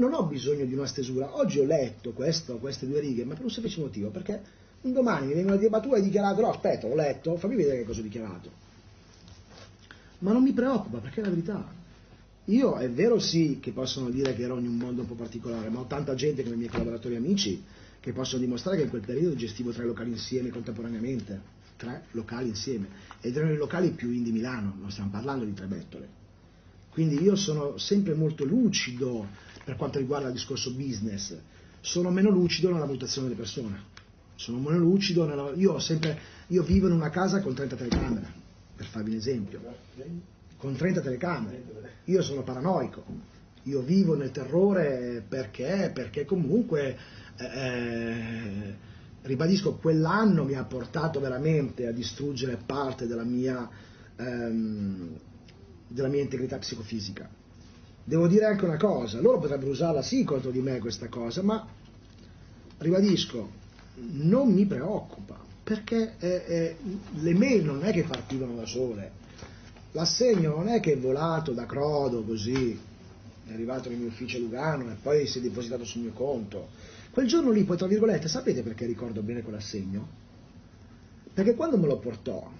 Non ho bisogno di una stesura. Oggi ho letto questo, queste due righe, ma per un semplice motivo, perché un domani mi vengono a dire, ma tu hai dichiarato, no aspetta, ho letto, fammi vedere che cosa ho dichiarato. Ma non mi preoccupa, perché è la verità. Io è vero sì che possono dire che ero in un mondo un po' particolare, ma ho tanta gente come i miei collaboratori e amici che possono dimostrare che in quel periodo gestivo tre locali insieme contemporaneamente tre locali insieme ed erano i locali più in di Milano, non stiamo parlando di tre bettole. Quindi io sono sempre molto lucido per quanto riguarda il discorso business, sono meno lucido nella valutazione delle persone, sono meno lucido, nella... io, sempre... io vivo in una casa con 30 telecamere, per farvi un esempio, con 30 telecamere, io sono paranoico, io vivo nel terrore perché, perché comunque... Eh, ribadisco, quell'anno mi ha portato veramente a distruggere parte della mia, ehm, della mia integrità psicofisica. Devo dire anche una cosa, loro potrebbero usarla sì contro di me questa cosa, ma ribadisco, non mi preoccupa, perché eh, eh, le mail non è che partivano da sole, l'assegno non è che è volato da Crodo così, è arrivato nel mio ufficio a Lugano e poi si è depositato sul mio conto Quel giorno lì, poi tra virgolette, sapete perché ricordo bene quell'assegno? Perché quando me lo portò,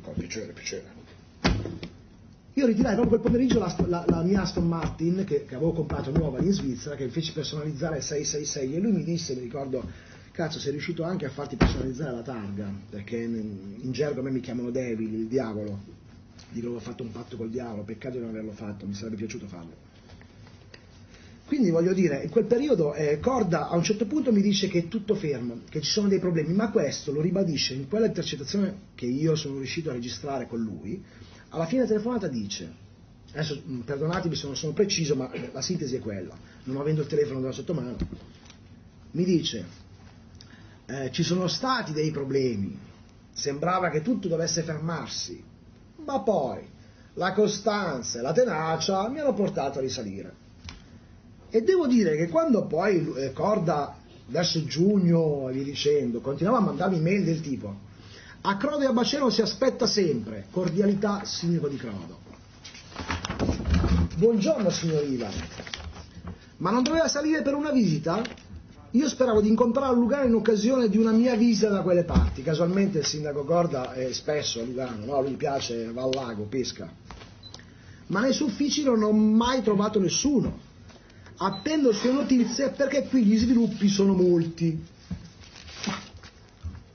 con piacere, piacere, io ritirai proprio quel pomeriggio la, la, la mia Aston Martin che, che, avevo comprato nuova in Svizzera, che feci personalizzare 666 e lui mi disse, mi ricordo, cazzo sei riuscito anche a farti personalizzare la targa, perché in, in gergo a me mi chiamano Devil, il diavolo, dico ho fatto un patto col diavolo, peccato di non averlo fatto, mi sarebbe piaciuto farlo. Quindi voglio dire, in quel periodo eh, Corda a un certo punto mi dice che è tutto fermo, che ci sono dei problemi, ma questo lo ribadisce in quella intercettazione che io sono riuscito a registrare con lui, alla fine della telefonata dice, adesso mm, perdonatemi se non sono preciso, ma la sintesi è quella, non avendo il telefono da sotto mano, mi dice, eh, ci sono stati dei problemi, sembrava che tutto dovesse fermarsi, ma poi la costanza e la tenacia mi hanno portato a risalire. E devo dire che quando poi eh, Corda verso giugno e via dicendo continuava a mandarmi mail del tipo a Crodo e a Baceno si aspetta sempre cordialità sindaco di Crodo buongiorno signor Ivan ma non doveva salire per una visita? io speravo di incontrare a Lugano in occasione di una mia visita da quelle parti casualmente il sindaco Corda è spesso a Lugano no? lui piace, va al lago, pesca ma nei suoi uffici non ho mai trovato nessuno attendo sue notizie perché qui gli sviluppi sono molti.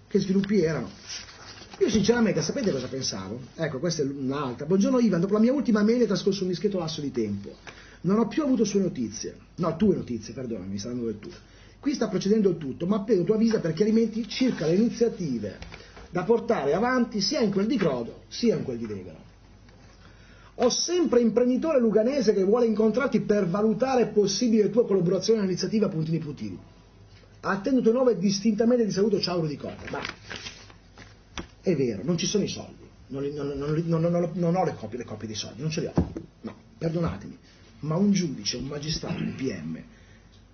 Che sviluppi erano? Io sinceramente sapete cosa pensavo? Ecco, questa è un'altra. Buongiorno Ivan, dopo la mia ultima mail è trascorso un discreto lasso di tempo. Non ho più avuto sue notizie. No, tue notizie, perdonami, mi saranno le tue. Qui sta procedendo il tutto, ma appena tu avvisa per chiarimenti circa le iniziative da portare avanti sia in quel di Crodo sia in quel di Devero. Ho sempre imprenditore luganese che vuole incontrarti per valutare possibile tua collaborazione all'iniziativa Puntini Puntini. Attendo tue nuove distintamente di saluto ciao di Corte. È vero, non ci sono i soldi. Non, non, non, non ho le copie, le copie dei soldi, non ce li ho. No, perdonatemi. Ma un giudice, un magistrato, un PM,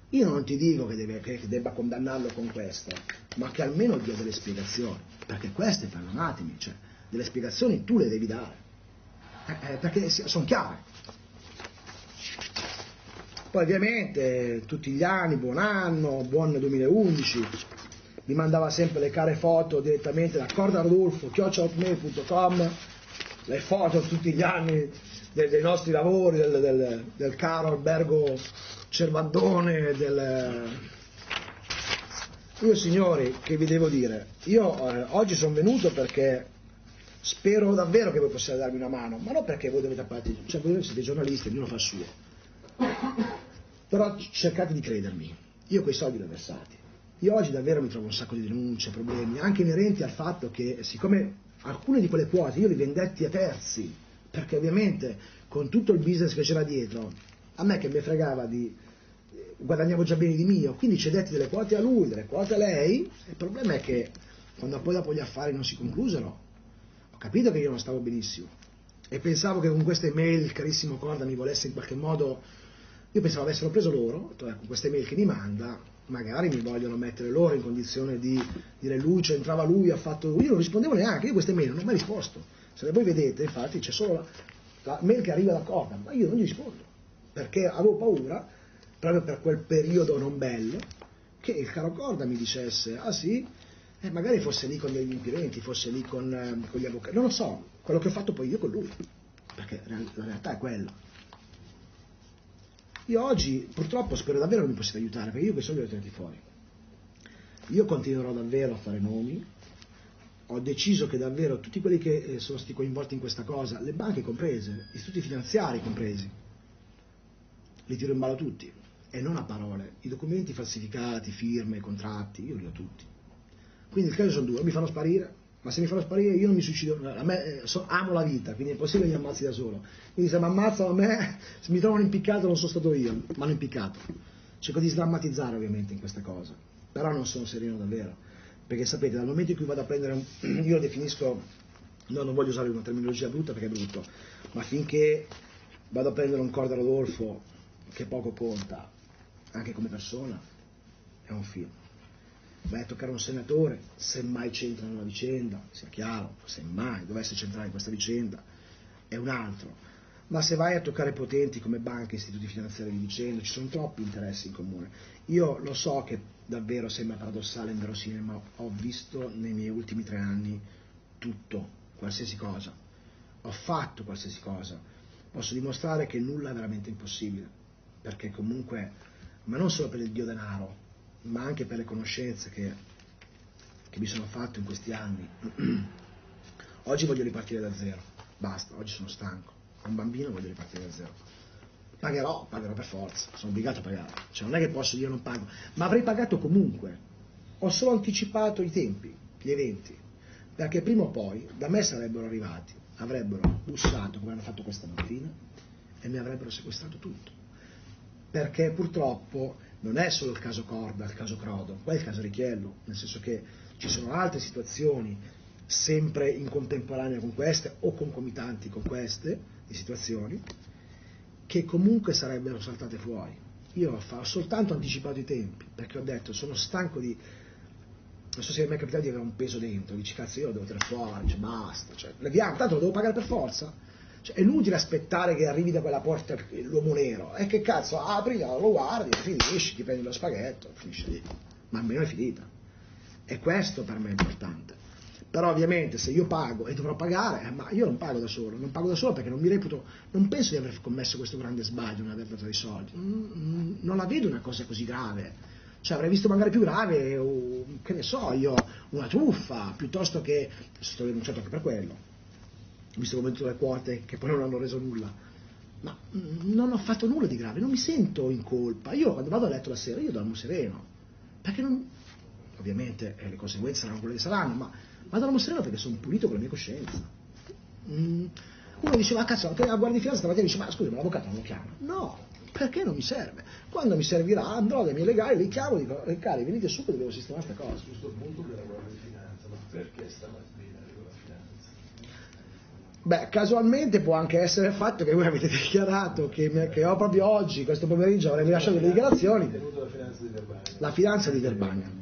io non ti dico che, deve, che debba condannarlo con questo, ma che almeno dia delle spiegazioni. Perché queste, perdonatemi, cioè, delle spiegazioni tu le devi dare eh, perché sono chiare. Poi ovviamente tutti gli anni, buon anno, buon 2011, mi mandava sempre le care foto direttamente da Corda chiocciotmail.com, le foto tutti gli anni dei, dei nostri lavori, del, del, del, caro albergo Cervandone, del... Io signori, che vi devo dire? Io eh, oggi sono venuto perché Spero davvero che voi possiate darmi una mano, ma non perché voi dovete appartenere, cioè voi siete giornalisti, ognuno fa il suo. Però cercate di credermi, io quei soldi li ho versati. Io oggi davvero mi trovo un sacco di denunce, problemi, anche inerenti al fatto che siccome alcune di quelle quote io le vendetti a terzi, perché ovviamente con tutto il business che c'era dietro, a me che mi fregava di guadagnavo già bene di mio, quindi cedetti delle quote a lui, delle quote a lei, il problema è che quando poi dopo gli affari non si conclusero, ho capito che io non stavo benissimo e pensavo che con queste mail il carissimo Corda mi volesse in qualche modo, io pensavo avessero preso loro, cioè con queste mail che mi manda, magari mi vogliono mettere loro in condizione di dire lui, cioè entrava lui, ha fatto, io non rispondevo neanche, io queste mail non ho mai risposto, se voi vedete infatti c'è solo la, la mail che arriva da Corda, ma io non gli rispondo, perché avevo paura proprio per quel periodo non bello, che il caro Corda mi dicesse, ah sì, eh, magari fosse lì con degli impedimenti, fosse lì con, eh, con, gli avvocati, non lo so, quello che ho fatto poi io con lui, perché la realtà è quella. Io oggi purtroppo spero davvero che mi possiate aiutare, perché io quei soldi li ho tirati fuori. Io continuerò davvero a fare nomi, ho deciso che davvero tutti quelli che eh, sono stati coinvolti in questa cosa, le banche comprese, gli istituti finanziari compresi, li tiro in ballo tutti e non a parole. I documenti falsificati, firme, contratti, io li ho tutti. Quindi il caso sono due, mi fanno sparire, ma se mi fanno sparire io non mi suicido, a me eh, so, amo la vita, quindi è possibile che mi ammazzi da solo. Quindi se mi ammazzano a me, se mi trovano impiccato non sono stato io, mi hanno impiccato. Cerco di sdrammatizzare ovviamente in questa cosa, però non sono sereno davvero, perché sapete, dal momento in cui vado a prendere, un, io lo definisco, no, non voglio usare una terminologia brutta perché è brutto, ma finché vado a prendere un Corda Rodolfo che poco conta, anche come persona, è un film. Vai a toccare un senatore, se mai c'entra nella vicenda, sia chiaro, se mai dovesse centrare in questa vicenda, è un altro. Ma se vai a toccare potenti come banche, istituti finanziari di vicenda, ci sono troppi interessi in comune. Io lo so che davvero sembra paradossale, inverosimile, ma ho visto nei miei ultimi tre anni tutto, qualsiasi cosa. Ho fatto qualsiasi cosa. Posso dimostrare che nulla è veramente impossibile perché comunque, ma non solo per il dio denaro, ma anche per le conoscenze che, che mi sono fatto in questi anni. oggi voglio ripartire da zero, basta, oggi sono stanco, ho un bambino voglio ripartire da zero. Pagherò, pagherò per forza, sono obbligato a pagare, cioè non è che posso dire non pago, ma avrei pagato comunque. Ho solo anticipato i tempi, gli eventi, perché prima o poi da me sarebbero arrivati, avrebbero bussato come hanno fatto questa mattina e mi avrebbero sequestrato tutto. Perché purtroppo non è solo il caso Corda, il caso Crodo, poi è il caso Richiello, nel senso che ci sono altre situazioni sempre in contemporanea con queste o concomitanti con queste di situazioni che comunque sarebbero saltate fuori. Io ho soltanto anticipato i tempi perché ho detto sono stanco di non so se mi è capitato di avere un peso dentro, dici cazzo io lo devo tirare fuori, cioè basta, cioè, leviamo, tanto lo devo pagare per forza cioè, è inutile aspettare che arrivi da quella porta l'uomo nero. E che cazzo, apri, lo guardi, finisci, ti prendi lo spaghetto, finisci lì. Ma almeno è finita. E questo per me è importante. Però ovviamente se io pago e dovrò pagare, eh, ma io non pago da solo, non pago da solo perché non mi reputo, non penso di aver commesso questo grande sbaglio, non aver dato dei soldi. Mm, mm, non la vedo una cosa così grave. Cioè avrei visto magari più grave, che ne so io, una truffa, piuttosto che, sto denunciato anche per quello, visto come le quote che poi non hanno reso nulla. Ma mm, non ho fatto nulla di grave, non mi sento in colpa. Io quando vado a letto la sera, io dormo sereno. Perché non... Ovviamente eh, le conseguenze saranno quelle che saranno, ma, ma dormo sereno perché sono pulito con la mia coscienza. Mm. Uno dice, ma cazzo, la guardia di finanza stamattina dice, ma scusa, ma l'avvocato non lo chiama. No, perché non mi serve? Quando mi servirà andrò dai miei legali, li chiamo e dico, cari, venite su che devo sistemare questa cosa. Giusto il punto della guardia di finanza, ma perché stamattina? Beh, casualmente può anche essere il fatto che voi avete dichiarato che, che ho proprio oggi, questo pomeriggio, avrei rilasciato delle dichiarazioni. La finanza di Verbania.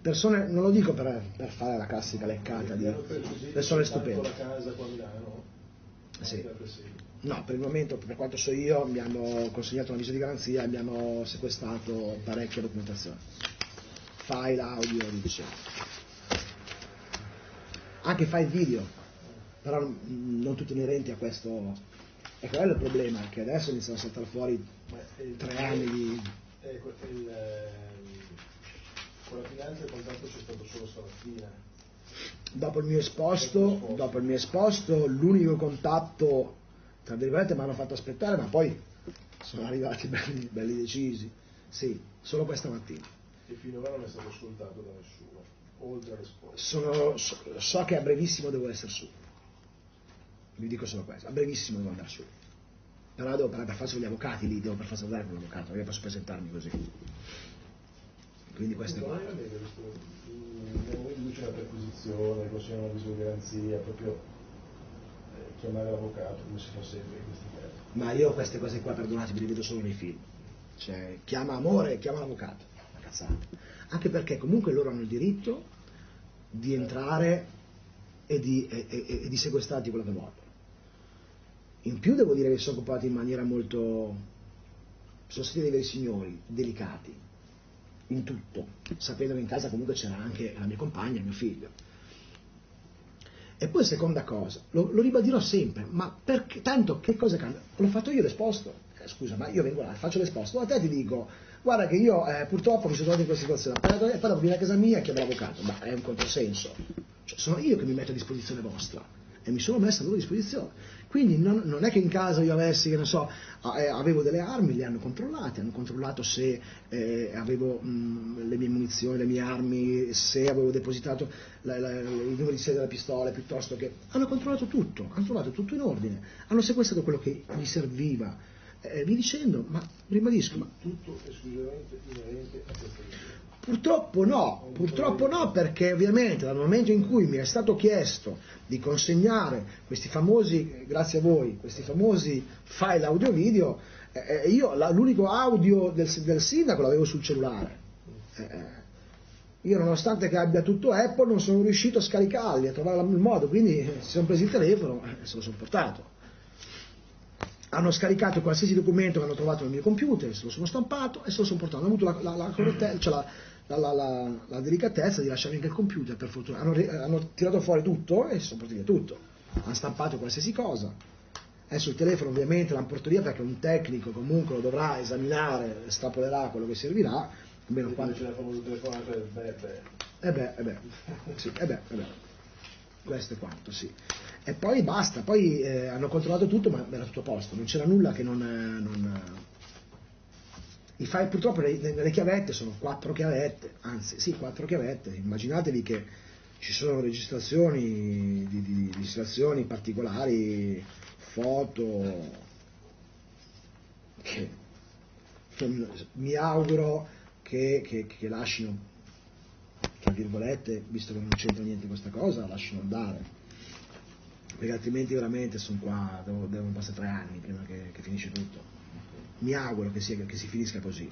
Persone, non lo dico per, per fare la classica leccata di persone stupende. Sì. No, per il momento, per quanto so io, mi hanno consegnato una visita di garanzia e mi hanno sequestrato parecchia documentazione. File, audio, diciamo. Anche file video però non tutti inerenti a questo. E quello è il problema, che adesso iniziano a saltare fuori tre anni di... Ecco, il, eh, con la finanza il contatto c'è stato solo stamattina. Dopo il mio esposto, dopo il mio esposto, l'unico contatto, tra virgolette, mi hanno fatto aspettare, ma poi sono arrivati belli, belli decisi. Sì, solo questa mattina. E finora non è stato ascoltato da nessuno, oltre a risposta. Sono, so, so che a brevissimo devo essere su vi dico solo questo, a brevissimo devo andare su. però devo parlare per forza con gli avvocati lì, devo per forza andare con l'avvocato, non posso presentarmi così. Quindi questo è qua. Momento c'è una preposizione, così una avviso di garanzia, proprio eh, chiamare l'avvocato come si fa sempre in questi casi. Ma io queste cose qua, perdonatemi, le vedo solo nei film. Cioè, chiama amore, chiama l'avvocato. Una cazzata. Anche perché comunque loro hanno il diritto di entrare e di, e, e, e di sequestrarti quello che vogliono. In più devo dire che sono occupati in maniera molto... sono stati dei signori delicati, in tutto, sapendo che in casa comunque c'era anche la mia compagna mio figlio. E poi seconda cosa, lo, lo ribadirò sempre, ma perché, tanto che cosa cambia? L'ho fatto io l'esposto, eh, scusa, ma io vengo là, faccio l'esposto, a te ti dico, guarda che io eh, purtroppo mi sono trovato in questa situazione, e poi dopo vieni a casa mia e chiamo l'avvocato, ma è un controsenso, cioè, sono io che mi metto a disposizione vostra e mi sono messo a loro disposizione. Quindi non, non, è che in casa io avessi, che ne so, eh, avevo delle armi, le hanno controllate, hanno controllato se eh, avevo mh, le mie munizioni, le mie armi, se avevo depositato la, la, il numero di serie della pistola, piuttosto che... Hanno controllato tutto, hanno trovato tutto in ordine, hanno sequestrato quello che gli serviva. Eh, vi dicendo, ma ribadisco... Ma... Tutto esclusivamente inerente a questa Purtroppo no, purtroppo no, perché ovviamente dal momento in cui mi è stato chiesto di consegnare questi famosi, grazie a voi, questi famosi file audio-video, eh, eh io la, l'unico audio del, del, sindaco l'avevo sul cellulare. Eh, eh, io nonostante che abbia tutto Apple non sono riuscito a scaricarli, a trovare il modo, quindi si sono presi il telefono e se lo sono portato hanno scaricato qualsiasi documento che hanno trovato nel mio computer, se lo sono stampato e se lo sono portato. Hanno avuto la, la, la, cioè la, delicatezza di lasciare anche il computer per fortuna. Hanno, hanno tirato fuori tutto e si sono portati via tutto. Hanno stampato qualsiasi cosa. Adesso il telefono ovviamente l'hanno portato via perché un tecnico comunque lo dovrà esaminare, estrapolerà quello che servirà. Almeno quando c'è la famosa telefonata del beh beh. Eh beh, eh beh, sì, eh beh, eh beh. Questo è quanto, sì. E poi basta, poi eh, hanno controllato tutto ma era tutto a posto, non c'era nulla che non, non i file purtroppo nelle chiavette sono quattro chiavette, anzi sì, quattro chiavette, immaginatevi che ci sono registrazioni di, di, di situazioni particolari, foto, che mi auguro che, che, che lasciano, tra virgolette, visto che non c'entra niente questa cosa, lasciano andare, perché altrimenti veramente sono qua, devono, devono passare tre anni prima che, che finisce tutto mi auguro che, sia, che si finisca così.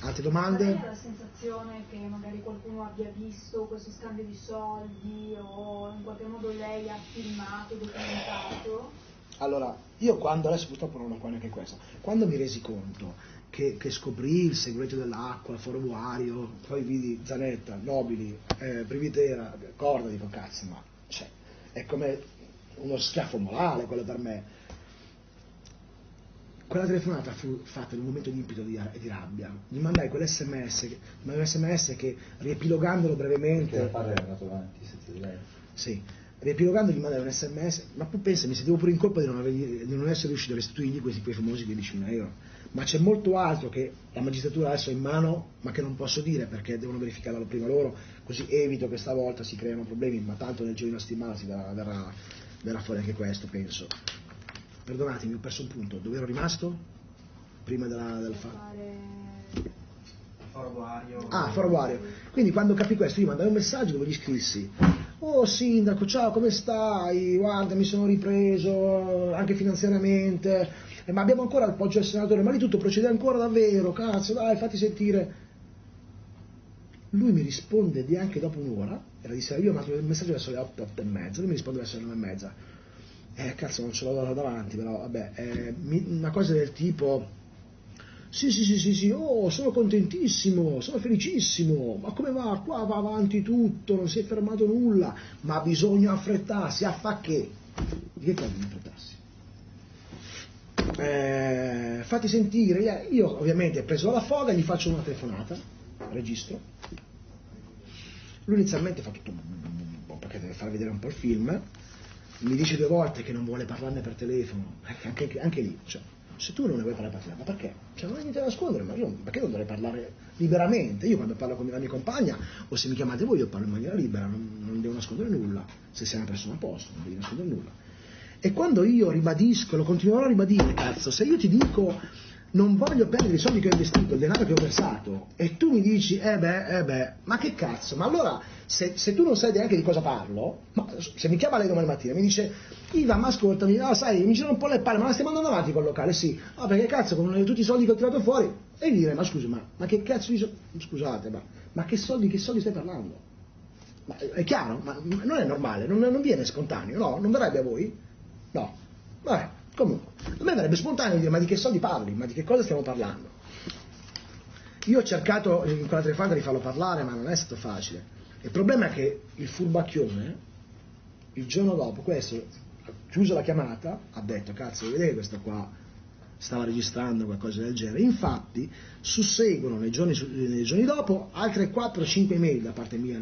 Altre domande? Lei ha la sensazione che magari qualcuno abbia visto questo scambio di soldi o in qualche modo lei ha filmato, documentato? Allora, io quando, adesso purtroppo non ho qua neanche questo, quando mi resi conto che, che scoprì il segreto dell'acqua, il forobuario, poi vidi Zanetta, Nobili, eh, Privitera, Corda, dico cazzo, ma è come uno schiaffo morale quello per me quella telefonata fu fatta in un momento di impeto di, di rabbia. Gli mandai quell'SMS, un sms che riepilogandolo brevemente... Perché il padre era andato avanti senza di lei. Sì, riepilogando gli mandai un sms, ma poi pensa, mi sentivo pure in colpa di non, aver, di non essere riuscito a restituirgli questi, quei famosi 15.000 euro. Ma c'è molto altro che la magistratura adesso ha in mano, ma che non posso dire perché devono verificarlo prima loro, così evito che stavolta si creino problemi, ma tanto nel giro di una settimana si verrà, verrà, verrà fuori anche questo, penso perdonatemi, ho perso un punto, dove ero rimasto? Prima della, del fa... Foroguario. Ah, Foroguario. Quindi quando capì questo io mandai un messaggio dove gli scrissi Oh sindaco, ciao, come stai? Guarda, mi sono ripreso anche finanziariamente, eh, ma abbiamo ancora il poggio del senatore, ma lì tutto procede ancora davvero, cazzo, dai, fatti sentire. Lui mi risponde di anche dopo un'ora, era di sera, io ho mandato il messaggio verso le 8, 8 e mezza, lui mi risponde verso le 9 e mezza eh cazzo non ce l'ho davanti però vabbè eh, una cosa del tipo sì sì sì sì sì oh sono contentissimo sono felicissimo. Ma come va? Qua va avanti tutto non si è fermato nulla. Ma bisogna affrettarsi a fa che? Di che cosa bisogna affrettarsi? Eh, fatti sentire io ovviamente preso la foga gli faccio una telefonata registro. Lui inizialmente fa tutto perché deve far vedere un po' il film. Mi dice due volte che non vuole parlarne per telefono, anche, anche, anche lì, cioè, se tu non ne vuoi parlare telefono, ma perché? Cioè, non hai niente da nascondere, ma io perché non dovrei parlare liberamente? Io quando parlo con la mia compagna, o se mi chiamate voi, io parlo in maniera libera, non, non devo nascondere nulla, se sei una persona a posto, non devi nascondere nulla. E quando io ribadisco, lo continuerò a ribadire, cazzo, se io ti dico non voglio perdere i soldi che ho investito, il denaro che ho versato, e tu mi dici, eh beh, eh beh, ma che cazzo, ma allora se, se tu non sai neanche di cosa parlo, se mi chiama lei domani mattina mi dice, Iva, ma ascoltami, no, sai, mi girano un po' le palle, ma la stiamo andando avanti col locale, sì, no, perché cazzo, con tutti i soldi che ho tirato fuori, e dire, ma scusi, ma, ma che cazzo di soldi, scusate, ma, ma che soldi, che soldi stai parlando? Ma è chiaro? Ma non è normale, non, non viene spontaneo, no? Non verrebbe a voi? No. Vabbè. Comunque, a me verrebbe spontaneo dire ma di che soldi parli, ma di che cosa stiamo parlando? Io ho cercato in quella trefata di farlo parlare, ma non è stato facile. Il problema è che il furbacchione, il giorno dopo, questo, chiuso la chiamata, ha detto, cazzo, vedete questo qua stava registrando qualcosa del genere. Infatti, susseguono nei giorni, nei giorni dopo altre 4-5 mail da parte mia.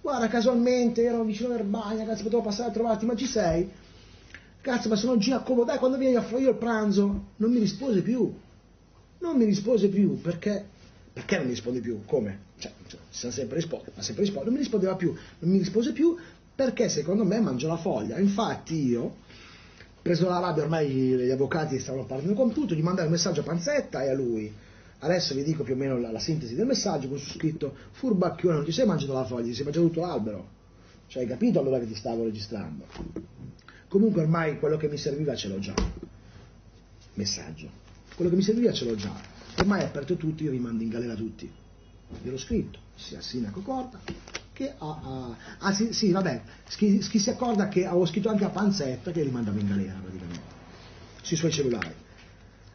Guarda, casualmente ero vicino a Verbagna, cazzo, potevo passare a trovarti, ma ci sei? Cazzo, ma sono Giacomo, dai, quando vieni a fare io il pranzo? Non mi rispose più. Non mi rispose più, perché? Perché non mi risponde più? Come? Cioè, cioè si sempre risposto, ma sempre risposto, non mi rispondeva più. Non mi rispose più perché secondo me mangiò la foglia. Infatti io, preso la rabbia, ormai gli avvocati stavano parlando con tutto, gli mandai un messaggio a Panzetta e a lui. Adesso vi dico più o meno la, la sintesi del messaggio, con su scritto, furbacchione, non ti sei mangiato la foglia, ti sei mangiato tutto l'albero. Cioè, hai capito allora che ti stavo registrando? Comunque ormai quello che mi serviva ce l'ho già. Messaggio. Quello che mi serviva ce l'ho già. Ormai aperto tutti, io vi mando in galera tutti. Gliel'ho scritto, sia Sinaco Corda che a... a ah sì, sì vabbè, chi, chi, si accorda che avevo scritto anche a Panzetta che li mandava in galera praticamente, sui suoi cellulari.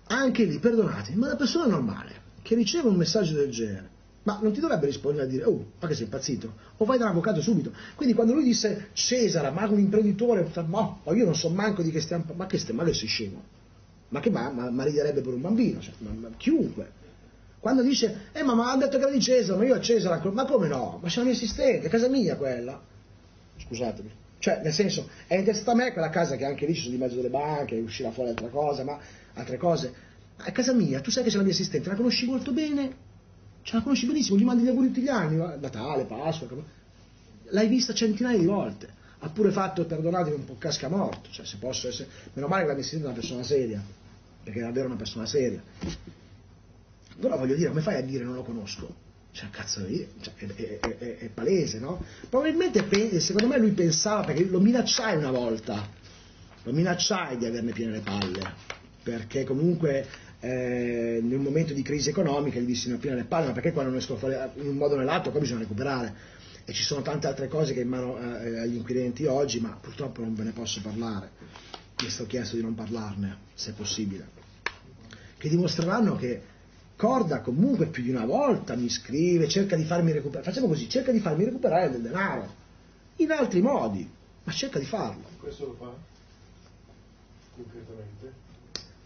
Anche lì, perdonatemi, ma una persona normale che riceve un messaggio del genere ma non ti dovrebbe rispondere a dire, oh, ma che sei impazzito? O vai dall'avvocato subito. Quindi quando lui disse Cesare, ma un imprenditore, ma, io non so manco di che stiamo, ma che stiamo, ma che sei scemo? Ma che ma, ma, riderebbe per un bambino, cioè, ma, ma, chiunque. Quando dice, eh ma, ma hanno detto che era di Cesare, ma io a Cesare, ma come no? Ma c'è la mia assistente, è casa mia quella. Scusatemi. Cioè, nel senso, è intestata a me quella casa che anche lì ci sono di mezzo delle banche, uscirà fuori altra cosa, ma altre cose. Ma è casa mia, tu sai che c'è la mia assistente, la conosci molto bene, ce la conosci benissimo, gli mandi gli auguri tutti gli anni, Natale, Pasqua, l'hai vista centinaia di volte, ha pure fatto, perdonatemi, un po' cascamorto, cioè se posso essere, meno male che assistente è una persona seria, perché è davvero una persona seria. Però voglio dire, come fai a dire non lo conosco? Cioè, cazzo, cioè, è, è, è, è, palese, no? Probabilmente, secondo me lui pensava, perché lo minacciai una volta, lo minacciai di averne piene le palle, perché comunque eh, un momento di crisi economica gli dissi appena le palle, ma perché quando non esco fuori in un modo o nell'altro qua bisogna recuperare. E ci sono tante altre cose che in mano eh, agli inquirenti oggi, ma purtroppo non ve ne posso parlare. Mi sto chiesto di non parlarne, se possibile. Che dimostreranno che Corda comunque più di una volta mi scrive, cerca di farmi recuperare, facciamo così, cerca di farmi recuperare del denaro, in altri modi, ma cerca di farlo. Questo lo fa concretamente?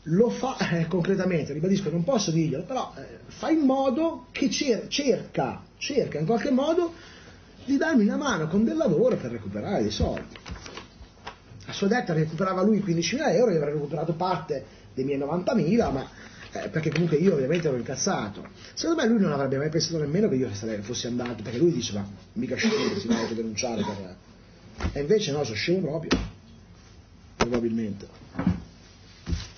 Lo fa eh, concretamente, ribadisco, non posso dirglielo, però eh, fa in modo che cer- cerca, cerca in qualche modo di darmi una mano con del lavoro per recuperare dei soldi. A sua detta recuperava lui 15.000 euro, io avrei recuperato parte dei miei 90.000, ma eh, perché comunque io ovviamente ero incazzato. Secondo me lui non avrebbe mai pensato nemmeno che io fossi andato, perché lui diceva, mica scemo, si va denunciare per... E invece no, sono scemo proprio, probabilmente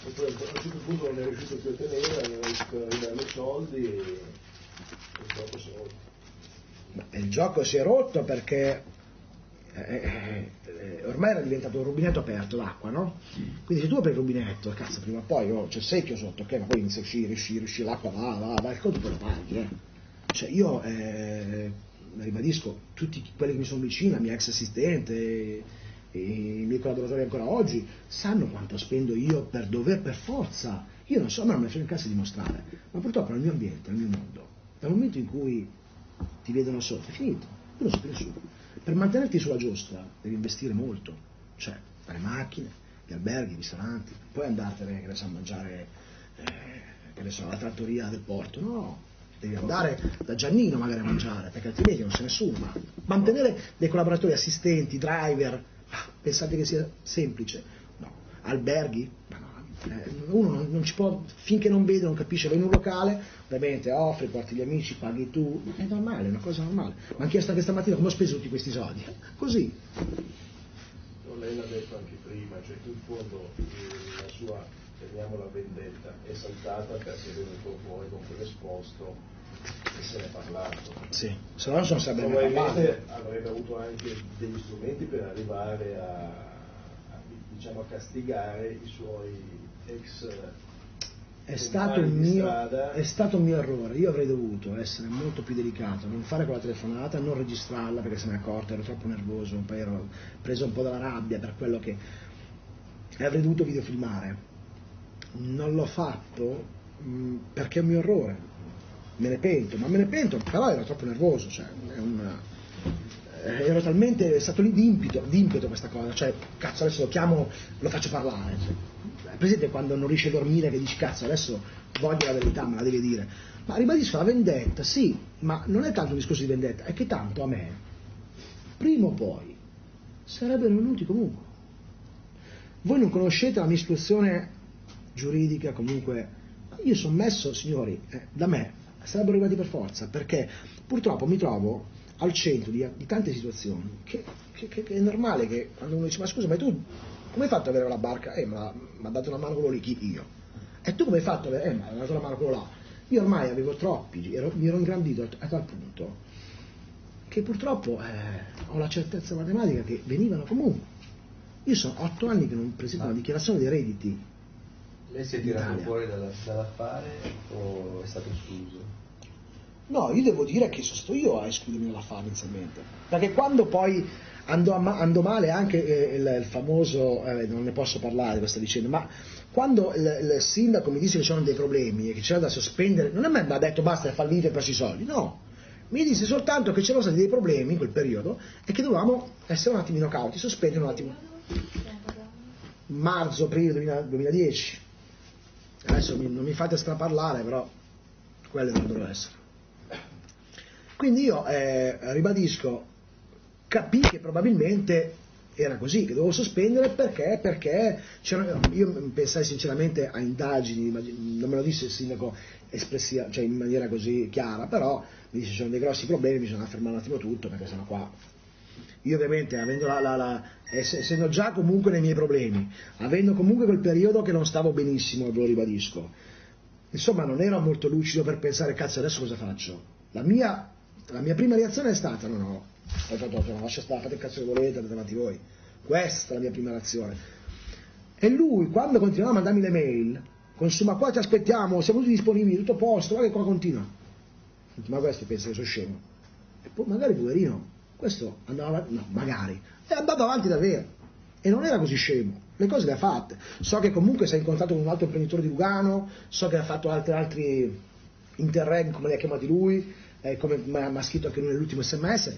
a un certo punto non è riuscito più a tenere, non è riuscito a ridare i soldi e il gioco si è rotto. il gioco si è rotto perché eh, eh, ormai era diventato un rubinetto aperto d'acqua, no? Quindi se tu apri il rubinetto, cazzo, prima o poi oh, c'è il secchio sotto, ok, ma poi inizia a uscire, uscire, uscire, l'acqua va, va, va, il conto poi lo paghi, eh. Cioè io, eh, ribadisco, tutti quelli che mi sono vicini, la mia ex assistente, i miei collaboratori ancora oggi sanno quanto spendo io per dover per forza. Io non so, ma non mi frega in casa dimostrare, ma purtroppo nel mio ambiente, nel mio mondo, dal momento in cui ti vedono sotto, è finito, tu non so più nessuno. Per mantenerti sulla giostra devi investire molto, cioè le macchine, gli alberghi, i ristoranti, poi andartene, che ne so, a mangiare, eh, che ne so, alla trattoria del porto, no, devi andare da Giannino magari a mangiare, perché altrimenti non c'è nessuno. Ma mantenere dei collaboratori, assistenti, driver, pensate che sia semplice? No. Alberghi? Ma no. Eh, uno non, ci può, finché non vede, non capisce, vai in un locale, ovviamente offri, porti gli amici, paghi tu, è normale, è una cosa normale. Ma anche io anche stamattina come ho speso tutti questi soldi? Così. Non lei l'ha detto anche prima, cioè in fondo la sua, chiamiamola vendetta, è saltata perché è venuto fuori con quell'esposto se ne è parlato. Sì, se no non sono sempre Probabilmente avrebbe avuto anche degli strumenti per arrivare a, a, diciamo, a castigare i suoi ex è stato, mio, è stato, un mio, errore, io avrei dovuto essere molto più delicato, non fare quella telefonata, non registrarla perché se ne è accorto, ero troppo nervoso, poi ero preso un po' dalla rabbia per quello che e avrei dovuto videofilmare. Non l'ho fatto mh, mm, perché è un mio errore, me ne pento, ma me ne pento, però ero troppo nervoso, cioè, una, eh, ero talmente, è stato lì d'impeto, d'impeto questa cosa, cioè cazzo adesso lo chiamo, lo faccio parlare. Cioè presente quando non riesci a dormire che dici cazzo adesso voglio la verità, me la devi dire. Ma ribadisco la vendetta, sì, ma non è tanto un discorso di vendetta, è che tanto a me, prima o poi, sarebbero venuti comunque. Voi non conoscete la mia situazione giuridica, comunque, io sono messo, signori, eh, da me, sarebbero arrivati per forza, perché purtroppo mi trovo al centro di, di tante situazioni che, che, che, è normale che quando uno dice ma scusa ma tu come hai fatto ad avere la barca? Eh, mi ha dato una mano quello lì, chi? Io. E tu come hai fatto? Eh, mi ha dato una mano quello là. Io ormai avevo troppi, ero, mi ero ingrandito a tal punto che purtroppo eh, ho la certezza matematica che venivano comunque. Io sono otto anni che non presento una dichiarazione dei redditi. Lei si è tirato fuori dall'affare o è stato escluso? No, io devo dire che sono stato io a escludermi dall'affare inizialmente. Perché quando poi andò, andò male anche eh, il, il, famoso, eh, non ne posso parlare questa vicenda, ma quando il, il sindaco mi disse che c'erano dei problemi e che c'era da sospendere, non è mai detto basta, è fallito e perso i soldi, no. Mi disse soltanto che c'erano stati dei problemi in quel periodo e che dovevamo essere un attimino cauti, sospendere un attimo. Marzo, aprile 2010. Adesso non mi fate straparlare, però quello dovrebbero essere. Quindi io eh, ribadisco, capì che probabilmente era così, che dovevo sospendere perché, perché io pensai sinceramente a indagini, non me lo disse il sindaco cioè in maniera così chiara, però mi disse ci sono dei grossi problemi, bisogna fermare un attimo tutto perché sennò qua... Io ovviamente, la, la, la, essendo già comunque nei miei problemi, avendo comunque quel periodo che non stavo benissimo, ve lo ribadisco, insomma non ero molto lucido per pensare cazzo adesso cosa faccio. La mia la mia prima reazione è stata no no, ho detto no, lascia stare, fate il cazzo che volete, andate avanti voi. Questa è la mia prima reazione. E lui, quando continuava a mandarmi le mail, consuma qua ti aspettiamo, siamo tutti disponibili, tutto a posto, guarda che qua continua. Ma questo pensa che sono scemo. E poi magari poverino, questo andava avanti, no, magari, è andato avanti davvero. E non era così scemo, le cose le ha fatte. So che comunque si è incontrato con un altro imprenditore di Lugano, so che ha fatto altri, altri interreg, come li ha chiamati lui, eh, come mi ha scritto anche lui nell'ultimo sms,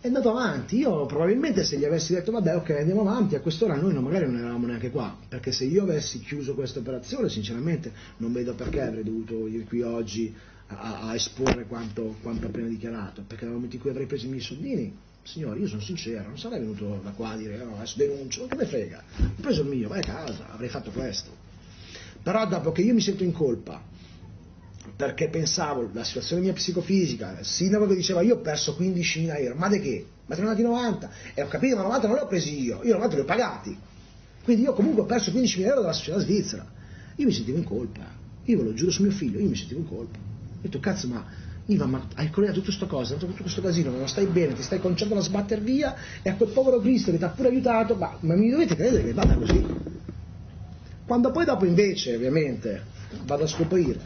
è andato avanti. Io probabilmente se gli avessi detto vabbè ok andiamo avanti, a quest'ora noi non, magari non eravamo neanche qua, perché se io avessi chiuso questa operazione sinceramente non vedo perché avrei dovuto venire qui oggi a, a esporre quanto, quanto, appena dichiarato, perché nel momento in cui avrei preso i miei soldini, signori io sono sincero, non sarei venuto da qua a dire oh, adesso denuncio, non che me frega, ho preso il mio, vai a casa, avrei fatto questo. Però dopo che io mi sento in colpa, perché pensavo la situazione mia psicofisica, il sindaco che diceva io ho perso 15.000 euro, ma di che? Ma sono andati 90, e ho capito, ma 90 non li ho presi io, io 90 li ho pagati, quindi io comunque ho perso 15.000 euro dalla società svizzera, io mi sentivo in colpa, io ve lo giuro su mio figlio, io mi sentivo in colpa, detto cazzo ma Iva, ma hai collegato tutta questa cosa, tutto questo casino, non stai bene, ti stai conciando a sbattere via e a quel povero Cristo che ti ha pure aiutato, ma, ma mi dovete credere che vada così. Quando poi dopo invece, ovviamente, vado a scoprire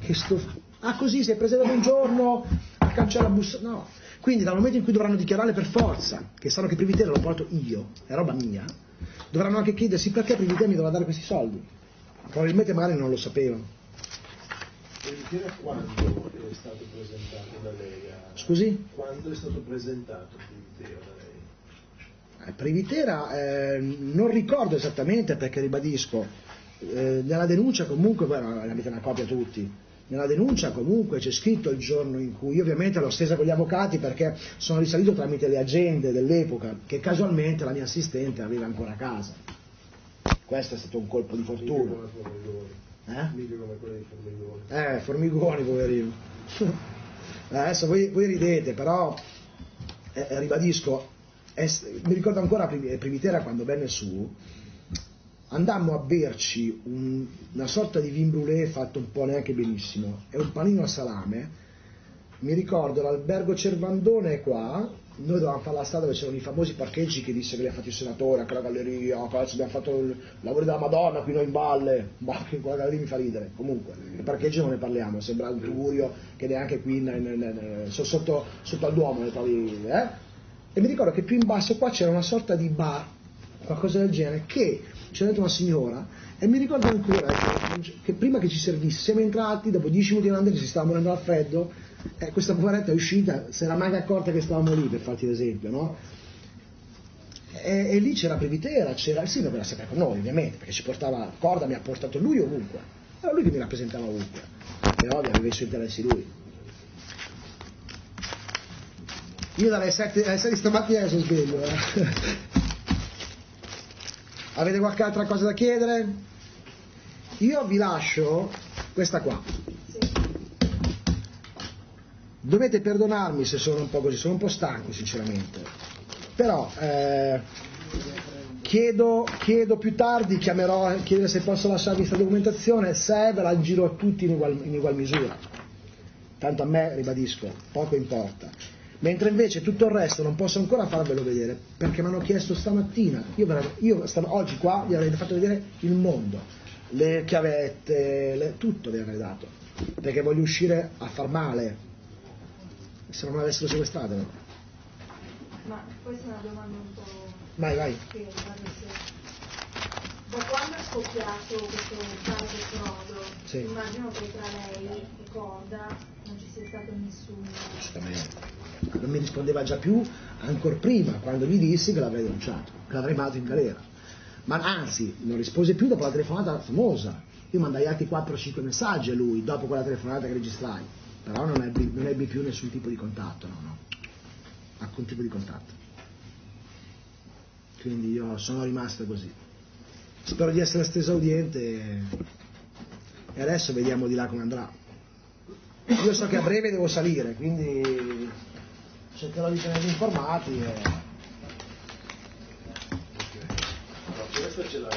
che sto... Ah così, sei presente un giorno, cancella la busta... No. Quindi dal momento in cui dovranno dichiarare per forza che sanno che Privitera l'ho portato io, è roba mia, dovranno anche chiedersi perché Privitera mi doveva dare questi soldi. Probabilmente magari non lo sapevano. Privitera quando è stato presentato da lei? A... Scusi? Quando è stato presentato Privitera da lei? Eh, Privitera eh, non ricordo esattamente perché ribadisco, eh, nella denuncia comunque, bueno, avete una copia tutti, nella denuncia comunque c'è scritto il giorno in cui, io ovviamente l'ho stesa con gli avvocati perché sono risalito tramite le agende dell'epoca, che casualmente la mia assistente aveva ancora a casa. Questo è stato un colpo di fortuna. Eh? Mica come quello dei formigoni. Eh, formigoni, poverino. Adesso voi, voi ridete, però eh, ribadisco, è, mi ricordo ancora Primitera quando venne su, andammo a berci un, una sorta di vin brûlé fatto un po' neanche benissimo e un panino a salame. Mi ricordo l'albergo Cervandone qua, noi dovevamo fare la strada dove c'erano i famosi parcheggi che disse che li ha fatti il senatore, anche la galleria, abbiamo fatto il lavoro della Madonna qui noi in valle, ma che quella galleria mi fa ridere. Comunque, i parcheggi non ne parliamo, sembra un tugurio che neanche qui in, in, in, sotto, sotto, al Duomo ne trovi, eh? E mi ricordo che più in basso qua c'era una sorta di bar, qualcosa del genere, che c'era dentro una signora e mi ricordo ancora che, che prima che ci servisse siamo entrati, dopo dieci minuti di andare si stava morendo dal freddo, e questa poveretta è uscita, si era mai accorta che stavamo lì, per farti l'esempio, no? E, e, lì c'era Previtera, c'era il sindaco, era sempre con noi ovviamente, perché ci portava, Corda mi ha portato lui ovunque, era lui che mi rappresentava ovunque, e ovvio aveva i suoi interessi lui. Io dalle 7, alle 6 di stamattina sono sveglio. Eh. Avete qualche altra cosa da chiedere? Io vi lascio questa qua. Dovete perdonarmi se sono un po' così, sono un po' stanco sinceramente. Però eh, chiedo, chiedo, più tardi, chiamerò, chiedere se posso lasciarvi questa documentazione, se ve la giro a tutti in ugual, in ugual misura. Tanto a me, ribadisco, poco importa mentre invece tutto il resto non posso ancora farvelo vedere perché mi hanno chiesto stamattina, io, io stam- oggi qua vi avrei fatto vedere il mondo, le chiavette, le, tutto vi avrei dato, perché voglio uscire a far male, se non avessero sequestrato. Ma questa è una domanda un po'... Vai, vai. Che, da quando è scoppiato questo caso Frodo, sì. immagino che tra lei e Corda non ci sia stato nessuno. Giustamente non mi rispondeva già più ancora prima, quando gli dissi che l'avrei denunciato, che l'avrei mandato in galera. Ma anzi, non rispose più dopo la telefonata famosa. Io mandai altri 4-5 messaggi a lui dopo quella telefonata che registrai, però non ebbi, non ebbi più nessun tipo di contatto, no, no. Alcun tipo di contatto. Quindi io sono rimasto così. Spero di essere steso audiente e adesso vediamo di là come andrà. Io so che a breve devo salire, quindi cercherò di tenervi informati. E... Questa ce la,